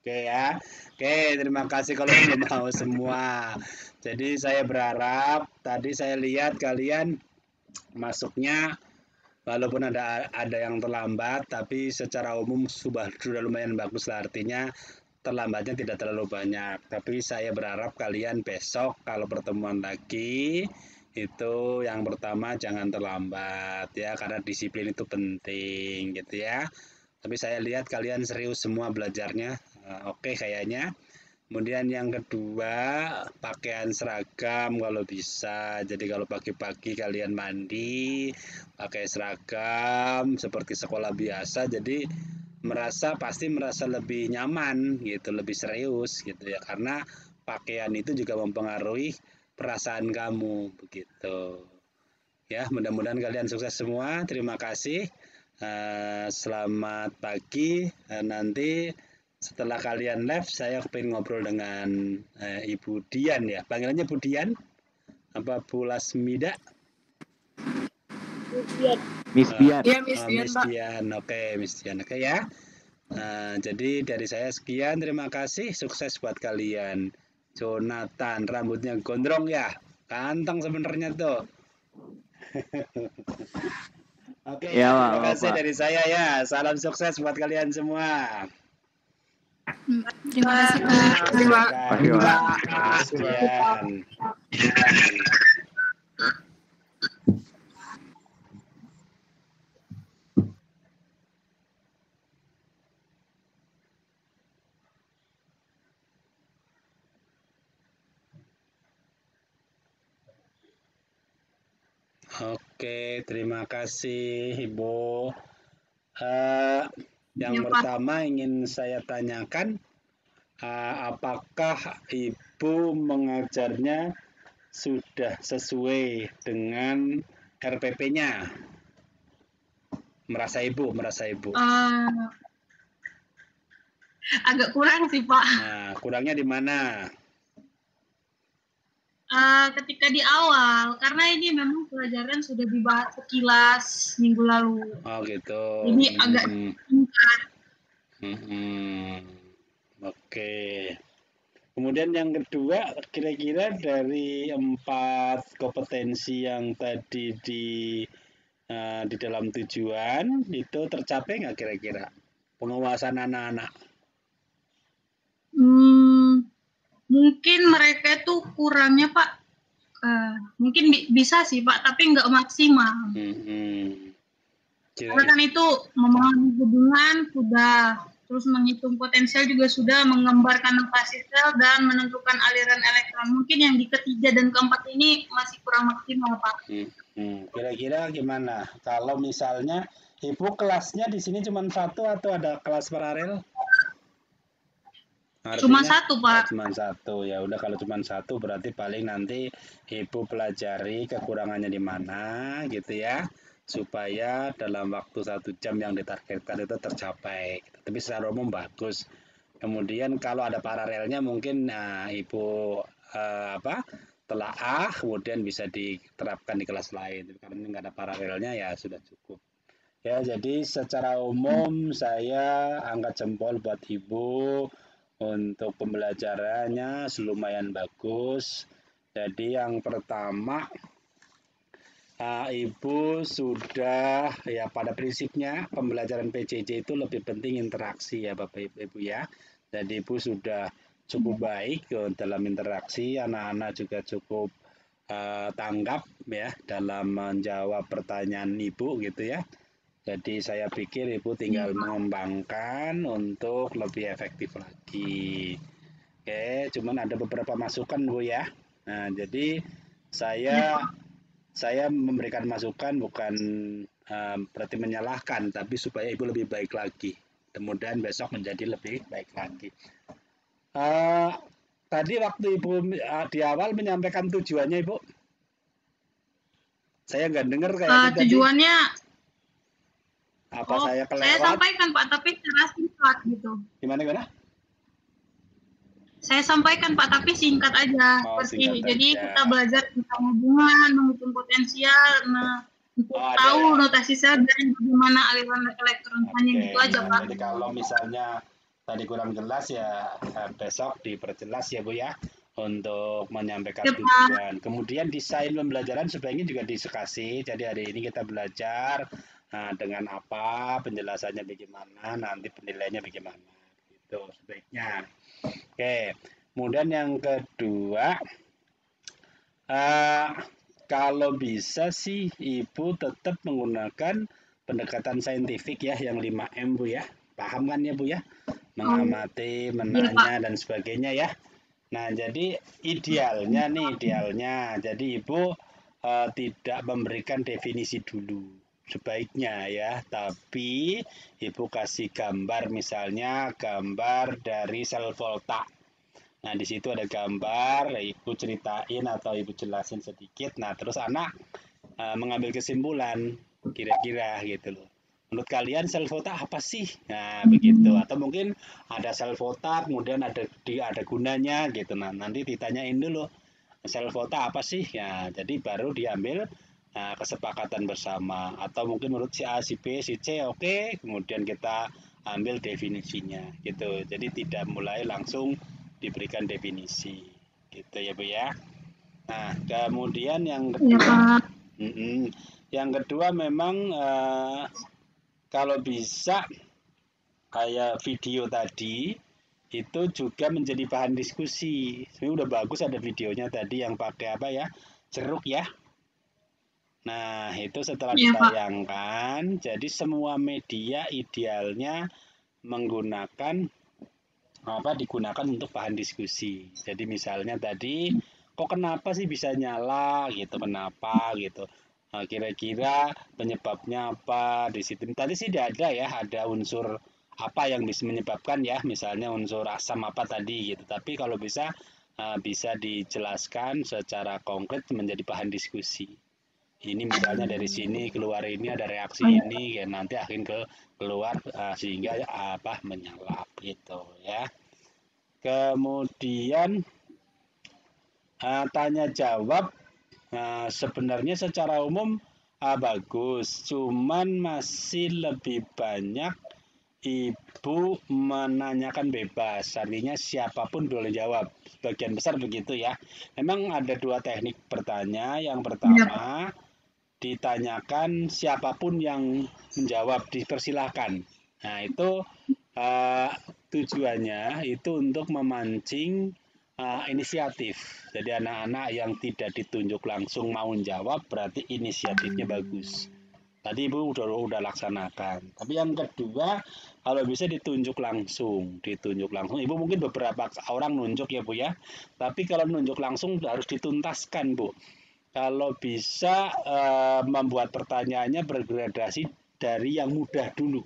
Oke ya. Oke, terima kasih kalau belum mau semua. Jadi saya berharap tadi saya lihat kalian masuknya walaupun ada ada yang terlambat tapi secara umum sudah sudah lumayan bagus lah artinya terlambatnya tidak terlalu banyak. Tapi saya berharap kalian besok kalau pertemuan lagi itu yang pertama jangan terlambat ya karena disiplin itu penting gitu ya. Tapi saya lihat kalian serius semua belajarnya. Eh, Oke kayaknya. Kemudian yang kedua, pakaian seragam kalau bisa. Jadi kalau pagi-pagi kalian mandi, pakai seragam seperti sekolah biasa. Jadi merasa pasti merasa lebih nyaman gitu, lebih serius gitu ya. Karena pakaian itu juga mempengaruhi perasaan kamu begitu. Ya, mudah-mudahan kalian sukses semua. Terima kasih. Eh, selamat pagi. Eh, nanti setelah kalian live, saya pengen ngobrol dengan eh, Ibu Dian ya. Panggilannya Bu Dian? Apa Bu Lasmida? Miss Ah. Bian. Iya, Miss Ah, Dian, Miss. Dian. Oke, Miss Dian. Oke ya. Nah, jadi dari saya sekian. Terima kasih. Sukses buat kalian. Jonathan, rambutnya gondrong ya. Kantong sebenarnya tuh. Oke, Ya, Pak, terima kasih dari saya ya. Salam sukses buat kalian semua. Hmm, Terima kasih, Pak. Terima Pagi, Pak. Oke, terima kasih Ibu. Eh, yang Ya, Pak. pertama ingin saya tanyakan, eh, apakah Ibu mengajarnya sudah sesuai dengan RPP-nya? Merasa Ibu, merasa Ibu. Eh, agak kurang sih Pak. Nah, kurangnya di mana? Eh, ketika di awal, karena ini memang pelajaran sudah dibahas sekilas minggu lalu. Oh gitu. Jadi agak Hmm. singkat. Hmm, Oke. Kemudian yang kedua, kira-kira dari empat kompetensi yang tadi di eh, di dalam tujuan itu tercapai nggak kira-kira penguasaan anak-anak? Hmm, mungkin mereka itu kurangnya Pak. Eh, mungkin bi- bisa sih Pak, tapi nggak maksimal. Hmm, Karena kan itu memahami hubungan sudah, terus menghitung potensial juga sudah, menggambarkan notasi sel dan menentukan aliran elektron. Mungkin yang di ketiga dan keempat ini masih kurang maksimal Pak. Hmm, Kira-kira gimana? Kalau misalnya ibu kelasnya di sini cuma satu atau ada kelas paralel? Cuma Artinya- satu Pak. Cuma satu ya udah kalau cuma satu berarti paling nanti ibu pelajari kekurangannya di mana gitu ya supaya dalam waktu satu jam yang ditargetkan itu tercapai. Tapi secara umum bagus. Kemudian kalau ada paralelnya mungkin nah, ibu eh, apa telaah kemudian bisa diterapkan di kelas lain. Tapi Karena ini nggak ada paralelnya ya sudah cukup. Ya jadi secara umum saya angkat jempol buat ibu untuk pembelajarannya lumayan bagus. Jadi yang pertama ah, Ibu sudah ya pada prinsipnya pembelajaran PJJ itu lebih penting interaksi ya Bapak Ibu, ya. Jadi Ibu sudah cukup baik dalam interaksi, anak-anak juga cukup eh, tanggap ya dalam menjawab pertanyaan Ibu gitu ya. Jadi saya pikir Ibu tinggal mengembangkan untuk lebih efektif lagi. Oke, cuman ada beberapa masukan Bu ya. Nah, jadi saya saya memberikan masukan bukan eh, berarti menyalahkan, tapi supaya Ibu lebih baik lagi. Kemudian besok menjadi lebih baik lagi. Eh, tadi waktu Ibu eh, di awal menyampaikan tujuannya Ibu, saya nggak dengar Eh, kayaknya tadi. Apa oh, saya saya kelewat? sampaikan Pak, tapi secara singkat gitu. Gimana gimana? Saya sampaikan Pak, tapi singkat aja. Oh, Seperti singkat jadi aja. kita belajar tentang hubungan, menghitung potensial, nah, untuk Oh, tahu ya. notasi sel dan bagaimana aliran elektron. Hanya Oke, gitu aja Pak. Jadi kalau misalnya tadi kurang jelas ya eh, besok diperjelas ya Bu ya untuk menyampaikan Ya, tujuan. Kemudian desain pembelajaran sebaiknya juga disukai. Jadi hari ini kita belajar nah, dengan apa, penjelasannya bagaimana, nanti penilaiannya bagaimana. Gitu sebaiknya. Oke. Kemudian yang kedua eh, kalau bisa sih Ibu tetap menggunakan pendekatan saintifik ya yang 5M Bu ya. Paham kan ya Bu ya? Mengamati, menanya dan sebagainya ya. Nah, jadi idealnya nih, idealnya. Jadi Ibu eh, tidak memberikan definisi dulu. Sebaiknya ya, tapi Ibu kasih gambar misalnya gambar dari sel volta. Nah, di situ ada gambar, Ibu ceritain atau Ibu jelasin sedikit. Nah, terus anak eh, mengambil kesimpulan kira-kira gitu loh. Menurut kalian sel volta apa sih? Nah, begitu. Atau mungkin ada sel volta, kemudian ada di ada gunanya gitu. Nah, nanti ditanyain dulu sel volta apa sih? Ya, jadi baru diambil nah, kesepakatan bersama. Atau mungkin menurut si A, si B, si C, oke. Kemudian kita ambil definisinya gitu. Jadi tidak mulai langsung diberikan definisi gitu ya Bu ya. Nah, kemudian yang Iya kedua. Mm-mm. Yang kedua memang eh, kalau bisa kayak video tadi itu juga menjadi bahan diskusi. Sebenarnya udah bagus ada videonya tadi yang pakai apa ya? Ceruk ya. Nah, itu setelah Pak. ditayangkan, jadi semua media idealnya menggunakan apa digunakan untuk bahan diskusi. Jadi misalnya tadi kok kenapa sih bisa nyala gitu, kenapa gitu. Nah, kira-kira penyebabnya apa di situ? Tadi sih tidak ada ya, ada unsur apa yang bisa menyebabkan ya, misalnya unsur asam apa tadi gitu. Tapi kalau bisa uh, bisa dijelaskan secara konkret menjadi bahan diskusi. Ini misalnya dari sini keluar ini ada reaksi ini, ya nanti akhirnya ke keluar uh, sehingga apa menyala gitu ya. Kemudian uh, tanya jawab Nah, sebenarnya secara umum ah, bagus, cuman masih lebih banyak ibu menanyakan bebas, artinya siapa pun boleh jawab. Sebagian besar begitu ya. Memang ada dua teknik bertanya. Yang pertama ditanyakan siapa pun yang menjawab dipersilahkan. Nah itu uh, tujuannya itu untuk memancing uh, inisiatif. Jadi anak-anak yang tidak ditunjuk langsung mau jawab berarti inisiatifnya bagus. Tadi Ibu udah udah laksanakan. Tapi yang kedua, kalau bisa ditunjuk langsung, ditunjuk langsung. Ibu mungkin beberapa orang nunjuk ya Bu ya. Tapi kalau nunjuk langsung harus dituntaskan Bu. Kalau bisa uh, membuat pertanyaannya bergradasi dari yang mudah dulu.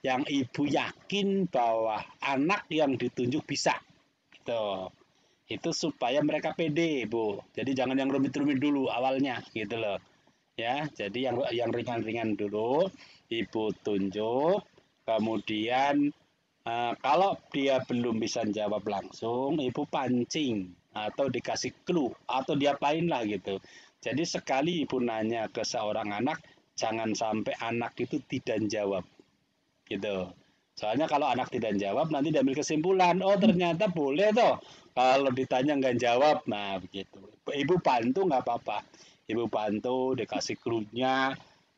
Yang Ibu yakin bahwa anak yang ditunjuk bisa. Gitu. Itu supaya mereka pede bu. Jadi jangan yang rumit-rumit dulu awalnya gitu loh. Ya jadi yang yang ringan-ringan dulu ibu tunjuk. Kemudian uh, kalau dia belum bisa jawab langsung ibu pancing atau dikasih clue atau diapain lah gitu jadi sekali ibu nanya ke seorang anak jangan sampai anak itu tidak jawab gitu Soalnya kalau anak tidak jawab nanti diambil kesimpulan, oh ternyata boleh toh. Kalau ditanya nggak jawab, nah begitu. Ibu bantu nggak apa-apa. Ibu bantu dikasih clue-nya.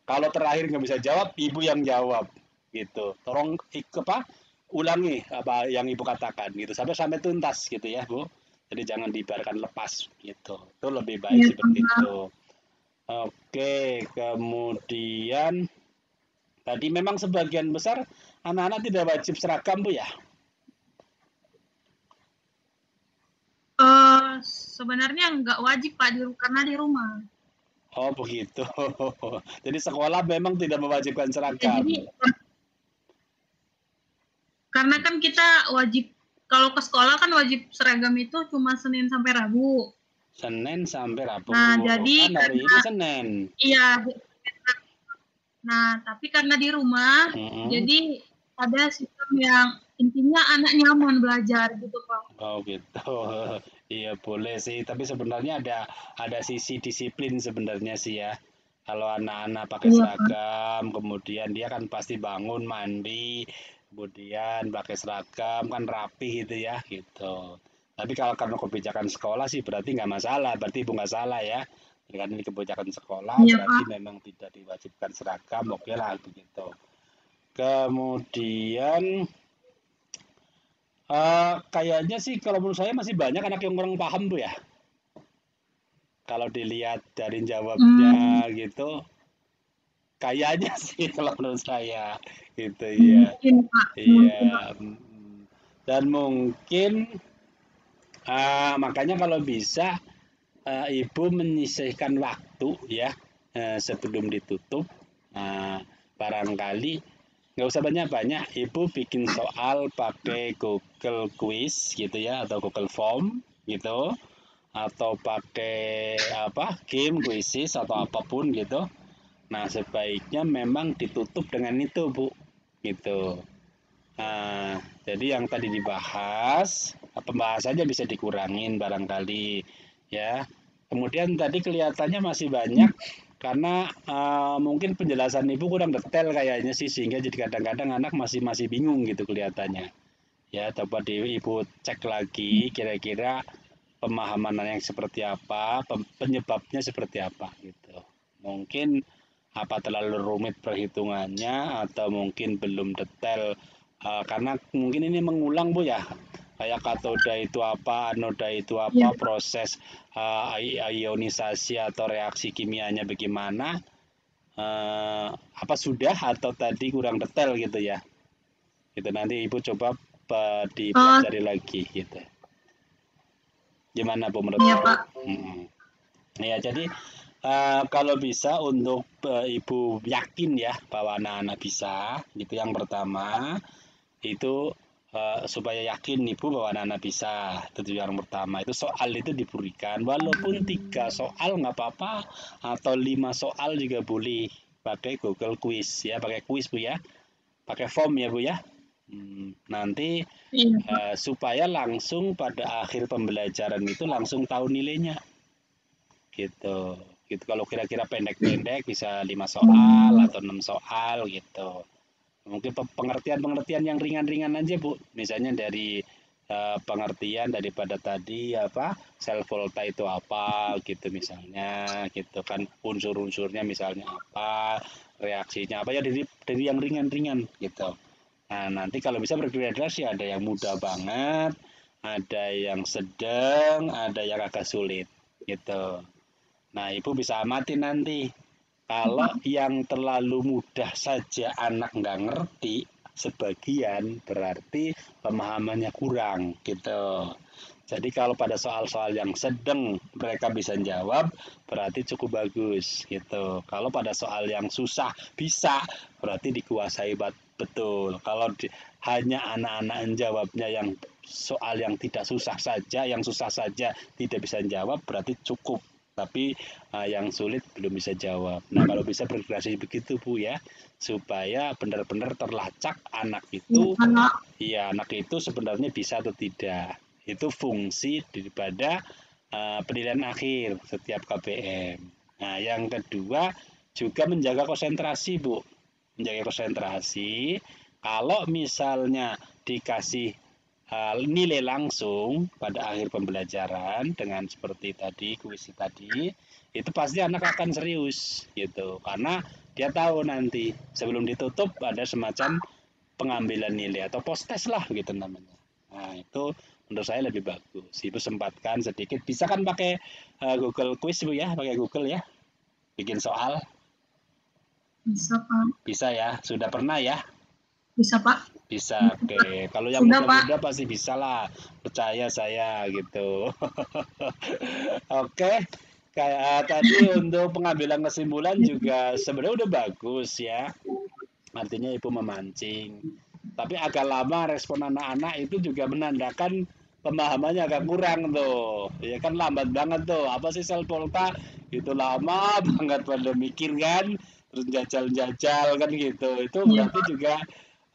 Kalau terakhir nggak bisa jawab, ibu yang jawab gitu. Tolong apa? ulangi apa yang ibu katakan gitu sampai sampai tuntas gitu ya bu. Jadi jangan dibiarkan lepas gitu. Itu lebih baik ya, seperti itu. Oke, kemudian tadi memang sebagian besar anak-anak tidak wajib seragam bu ya? Uh, sebenarnya nggak wajib pak di karena di rumah. Oh begitu. Jadi sekolah memang tidak mewajibkan seragam. Jadi, karena kan kita wajib kalau ke sekolah kan wajib seragam itu cuma Senin sampai Rabu. Senin sampai Rabu. Nah jadi kan hari karena, ini Senin. Iya. Nah tapi karena di rumah, hmm. jadi ada sistem yang intinya anak nyaman belajar gitu pak. Oh gitu. iya boleh sih. Tapi sebenarnya ada ada sisi disiplin sebenarnya sih ya. Kalau anak-anak pakai iya, seragam, kemudian dia kan pasti bangun mandi, kemudian pakai seragam kan rapi gitu ya gitu. Tapi kalau karena kebijakan sekolah sih berarti nggak masalah, berarti ibu nggak salah ya. Karena ini kebijakan sekolah iya, berarti Pak. memang tidak diwajibkan seragam, oke lah begitu. Kemudian uh, kayaknya sih kalau menurut saya masih banyak anak yang kurang paham tuh ya. Kalau dilihat dari jawabnya hmm. gitu, kayaknya sih kalau menurut saya gitu ya. Iya. Dan mungkin uh, makanya kalau bisa uh, ibu menyisihkan waktu ya uh, sebelum ditutup. Uh, barangkali nggak usah banyak-banyak ibu bikin soal pakai Google Quiz gitu ya atau Google Form gitu atau pakai apa game quizzes atau apa pun gitu nah sebaiknya memang ditutup dengan itu bu. Gitu. Nah jadi yang tadi dibahas pembahasannya bisa dikurangin barangkali ya. Kemudian tadi kelihatannya masih banyak karena uh, mungkin penjelasan ibu kurang detail kayaknya sih sehingga jadi kadang-kadang anak masih masih bingung gitu kelihatannya. Ya coba di ibu cek lagi kira-kira pemahaman yang seperti apa penyebabnya seperti apa gitu. Mungkin apa terlalu rumit perhitungannya atau mungkin belum detail uh, karena mungkin ini mengulang bu ya kayak katoda itu apa, anoda itu apa, ya. proses uh, ionisasi atau reaksi kimianya bagaimana, uh, apa sudah atau tadi kurang detail gitu ya. Gitu nanti ibu coba uh, dipelajari uh. lagi gitu. Gimana bu menurut ya, Pak. Hmm. Ya jadi eh, kalau bisa untuk eh, ibu yakin ya bahwa anak-anak bisa, itu yang pertama. Itu eh, supaya yakin ibu bahwa anak-anak bisa. Itu yang pertama. Itu soal itu diberikan, walaupun tiga soal nggak apa-apa, atau lima soal juga boleh pakai Google Quiz ya, pakai quiz bu ya, pakai form ya bu ya. Hmm, nanti Iya. eh, supaya langsung pada akhir pembelajaran itu langsung tahu nilainya gitu gitu. Kalau kira-kira pendek-pendek bisa lima soal atau enam soal gitu. Mungkin pe- pengertian-pengertian yang ringan-ringan aja bu. Misalnya dari eh, pengertian daripada tadi apa sel volta itu apa gitu misalnya gitu kan. Unsur-unsurnya misalnya apa reaksinya apa. Ya dari dari yang ringan-ringan gitu. Nah, nanti kalau bisa bergradasi ada yang mudah banget, ada yang sedang, ada yang agak sulit gitu. Nah, Ibu bisa amati nanti. Kalau yang terlalu mudah saja anak nggak ngerti, sebagian berarti pemahamannya kurang gitu. Jadi kalau pada soal-soal yang sedang mereka bisa jawab, berarti cukup bagus gitu. Kalau pada soal yang susah bisa, berarti dikuasai betul. Kalau di- hanya anak-anak yang jawabnya yang soal yang tidak susah saja, yang susah saja tidak bisa jawab, berarti cukup. Tapi eh, yang sulit belum bisa jawab. Nah, kalau bisa bergradasi begitu Bu ya, supaya benar-benar terlacak anak itu Anak Iya, anak itu sebenarnya bisa atau tidak. Itu fungsi daripada eh, penilaian akhir setiap KPM. Nah, yang kedua juga menjaga konsentrasi, Bu. Menjaga konsentrasi. Kalau misalnya dikasih eh, nilai langsung pada akhir pembelajaran dengan seperti tadi kuis tadi, itu pasti anak akan serius gitu. Karena dia tahu nanti sebelum ditutup ada semacam pengambilan nilai atau post test lah gitu namanya. Nah itu menurut saya lebih bagus. Ibu sempatkan sedikit. Bisa kan pakai eh, Google Quiz bu ya, pakai Google ya, bikin soal. bisa Pak. Bisa ya, sudah pernah ya? Bisa Pak. Bisa. Oke. Kalau yang muda-muda pasti bisa lah. Percaya saya gitu. Oke. Kayak eh, tadi untuk pengambilan kesimpulan juga sebenarnya udah bagus ya. Artinya ibu memancing. Tapi agak lama respon anak-anak itu juga menandakan pemahamannya agak kurang tuh. Ya kan lambat banget tuh. Apa sih sel volta? Itu lama banget pada mikir kan. Terus jajal-jajal kan gitu. Itu Iya, berarti juga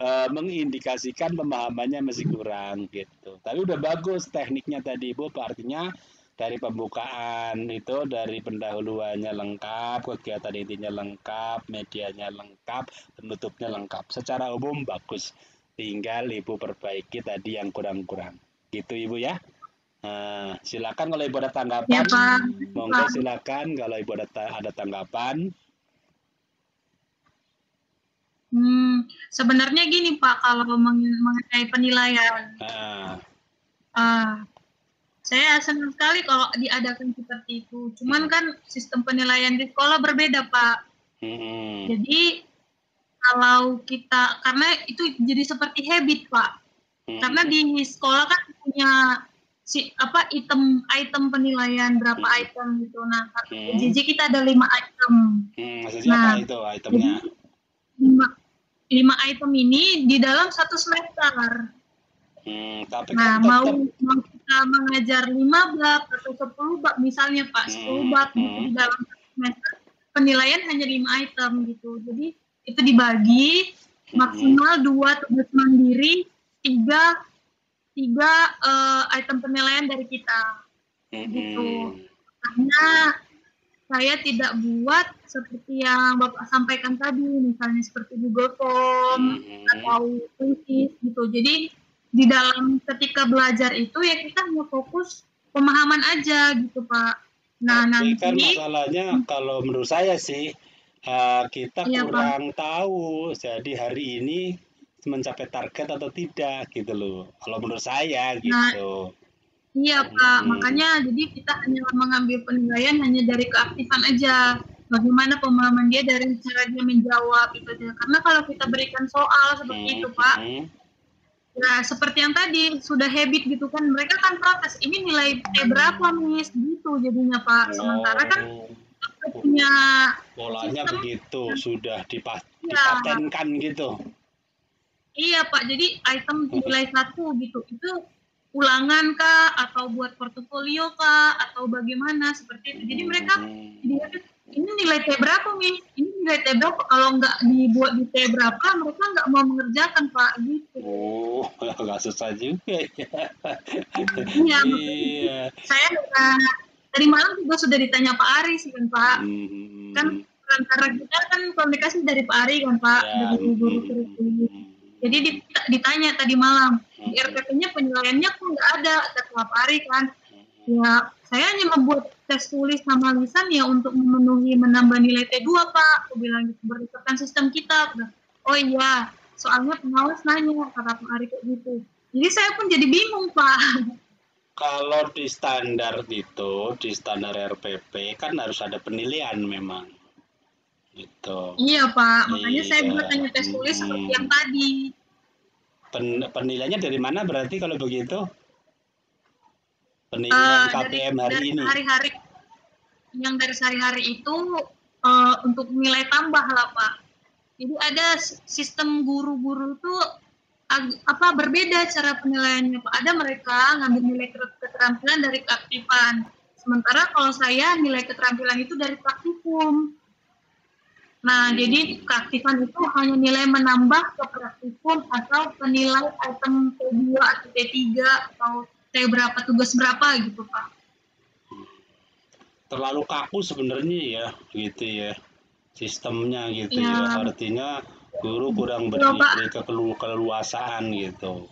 eh, mengindikasikan pemahamannya masih kurang gitu. Tapi udah bagus tekniknya tadi Ibu, artinya dari pembukaan itu dari pendahuluannya lengkap, kegiatan intinya lengkap, medianya lengkap, penutupnya lengkap. Secara umum bagus. Tinggal Ibu perbaiki tadi yang kurang-kurang. Gitu Ibu ya. Nah, silakan kalau Ibu ada Ya tanggapan. Pak. Monggo silakan kalau Ibu ada, ada tanggapan. Hmm, sebenarnya gini Pak, kalau meng- mengenai penilaian, ah, saya senang sekali kalau diadakan seperti itu. Cuman kan sistem penilaian di sekolah berbeda Pak. mm-mm. Jadi kalau kita karena itu jadi seperti habit Pak. Mm-mm. Karena di sekolah kan punya si apa item item penilaian berapa Hmm. item gitu. Nah, Hmm. JJ kita ada lima item. Hmm, maksudnya Nah, apa itu itemnya? Lima, lima item ini di dalam satu semester. Hmm, tapi Nah, kan mau, mau kita mengajar 5 bab atau 10 bab misalnya Pak, 10 Hmm, bab gitu hmm. di dalam satu semester, penilaian hanya 5 item gitu. Jadi itu dibagi Hmm. maksimal dua tugas mandiri, tiga tiga eh, item penilaian dari kita. gitu. Mm-mm. Karena saya tidak buat seperti yang Bapak sampaikan tadi, misalnya seperti Google Form Mm-mm. atau tulis gitu. Jadi di dalam ketika belajar itu ya kita hanya fokus pemahaman aja gitu Pak. Nah Tapi kan nanti masalahnya kalau menurut saya sih eh, kita Iya, Pak. kurang tahu jadi hari ini mencapai target atau tidak gitu loh. Kalau menurut saya gitu. Iya Pak, Hmm. makanya jadi kita hanya mengambil penilaian hanya dari keaktifan aja. Bagaimana pemahaman dia dari cara dia menjawab itu aja. Karena kalau kita berikan soal seperti Hmm, itu Pak, hmm, ya seperti yang tadi sudah habit gitu kan, mereka kan protes ini nilai eh berapa Miss gitu jadinya Pak. Sementara kan oh, punya Polanya Sistem- begitu, sudah dipa- Ya. dipatenkan gitu. Iya Pak, jadi item nilai satu gitu, itu ulangan kah, atau buat portofolio kah, atau bagaimana seperti itu. Jadi mereka Hmm. ini nilai T berapa nih? Ini nilai T berapa? Kalau nggak dibuat di T berapa, mereka nggak mau mengerjakan Pak gitu. Oh, nggak susah juga ya. Iya, Iya. Saya uh, tadi malam juga sudah ditanya Pak Aris kan Pak. Hmm. Kan antara kita kan komunikasi dari Pak Ari kan Pak, Ya, dari guru hmm. kurikulum. Jadi di- ditanya tadi malam, di Hmm. RPP-nya penilaiannya kok nggak ada, kata Pak Ari kan. Ya, saya hanya membuat tes tulis sama lisan ya untuk memenuhi menambah nilai T2 Pak. Aku bilang gitu, berdasarkan sistem kita. Oh iya, soalnya pengawas nanya, kata Pak Ari kayak gitu. Jadi saya pun jadi bingung Pak. Kalau di standar itu, di standar RPP kan harus ada penilaian memang. Gitu. Iya Pak, makanya saya Iya. buat hanya tes tulis seperti Hmm. yang tadi. Pen- penilaiannya dari mana berarti kalau begitu? Eh, Penilaian dari, KPM hari dari ini. hari-hari yang dari sehari-hari itu eh, untuk nilai tambah lah Pak. Jadi ada sistem guru-guru itu ag- apa berbeda cara penilaiannya Pak. Ada mereka ngambil nilai ket- keterampilan dari keaktifan. Sementara kalau saya nilai keterampilan itu dari praktikum. Nah, jadi keaktifan itu hanya nilai menambah ke praktikum atau penilai item T2 atau T3 atau T berapa tugas berapa gitu Pak. Terlalu kaku sebenarnya ya, gitu ya. Sistemnya gitu Iya. ya. Artinya guru kurang beri, Iya, beri kekelu- keleluasaan gitu.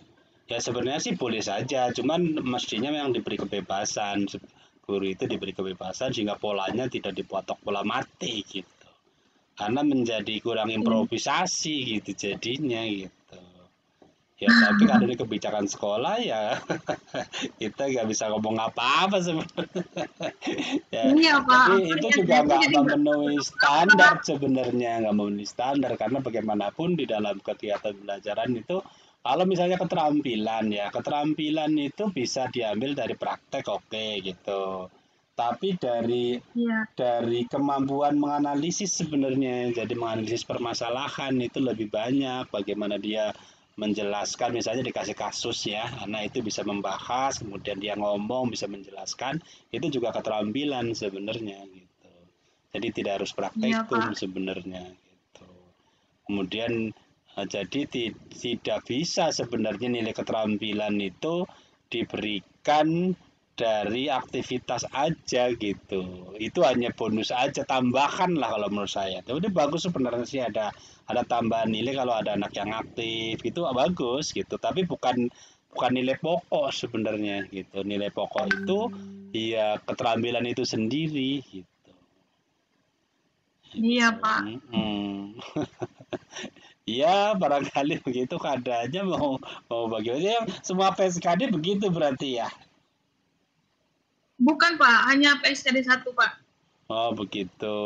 Ya sebenarnya sih boleh saja, cuman mestinya yang diberi kebebasan. Guru itu diberi kebebasan sehingga polanya tidak dipotok pola mati gitu. Karena menjadi kurang improvisasi gitu jadinya gitu. Ya tapi kalau ini kebijakan sekolah ya kita nggak bisa ngomong apa-apa sebenarnya. ya, Iya Pak. tapi Apa itu juga nggak memenuhi standar sebenarnya nggak memenuhi standar karena bagaimanapun di dalam kegiatan pembelajaran itu kalau misalnya keterampilan ya keterampilan itu bisa diambil dari praktek oke gitu tapi dari Iya. dari kemampuan menganalisis sebenarnya jadi menganalisis permasalahan itu lebih banyak bagaimana dia menjelaskan misalnya dikasih kasus ya nah itu bisa membahas kemudian dia ngomong bisa menjelaskan itu juga keterampilan sebenarnya gitu jadi tidak harus praktekum Pak. sebenarnya gitu kemudian eh, jadi ti- tidak bisa sebenarnya nilai keterampilan itu diberikan dari aktivitas aja gitu. Itu hanya bonus aja, tambahan lah kalau menurut saya. Tapi bagus sebenarnya sih ada ada tambahan nilai kalau ada anak yang aktif itu bagus gitu. Tapi bukan bukan nilai pokok sebenarnya gitu. Nilai pokok itu ya keterampilan itu sendiri gitu. Iya Pak. Mm-mm. Iya, barangkali begitu keadaannya mau mau bagaimana ya, semua PSKD begitu berarti ya. Bukan Pak, hanya PSKD satu Pak. Oh begitu.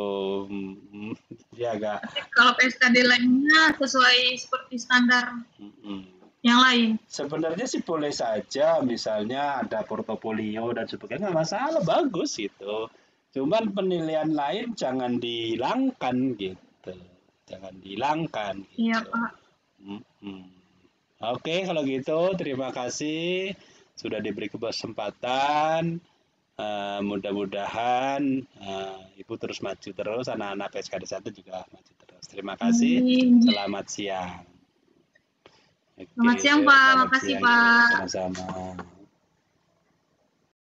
Hmm, ya agak. Kalau PSKD lainnya sesuai seperti standar mm-mm. yang lain. Sebenarnya sih boleh saja, misalnya ada portofolio dan sebagainya nggak masalah, bagus gitu. Cuman penilaian lain jangan dihilangkan gitu, jangan dihilangkan. Iya gitu. Pak. Mm-mm. Oke, kalau gitu terima kasih sudah diberi kesempatan. Eh, mudah-mudahan eh, Ibu terus maju terus, anak-anak PSKD 1 juga maju terus. Terima kasih. Amin. Selamat siang. Oke, Selamat siang, Pak. Makasih. Pak. Sama-sama.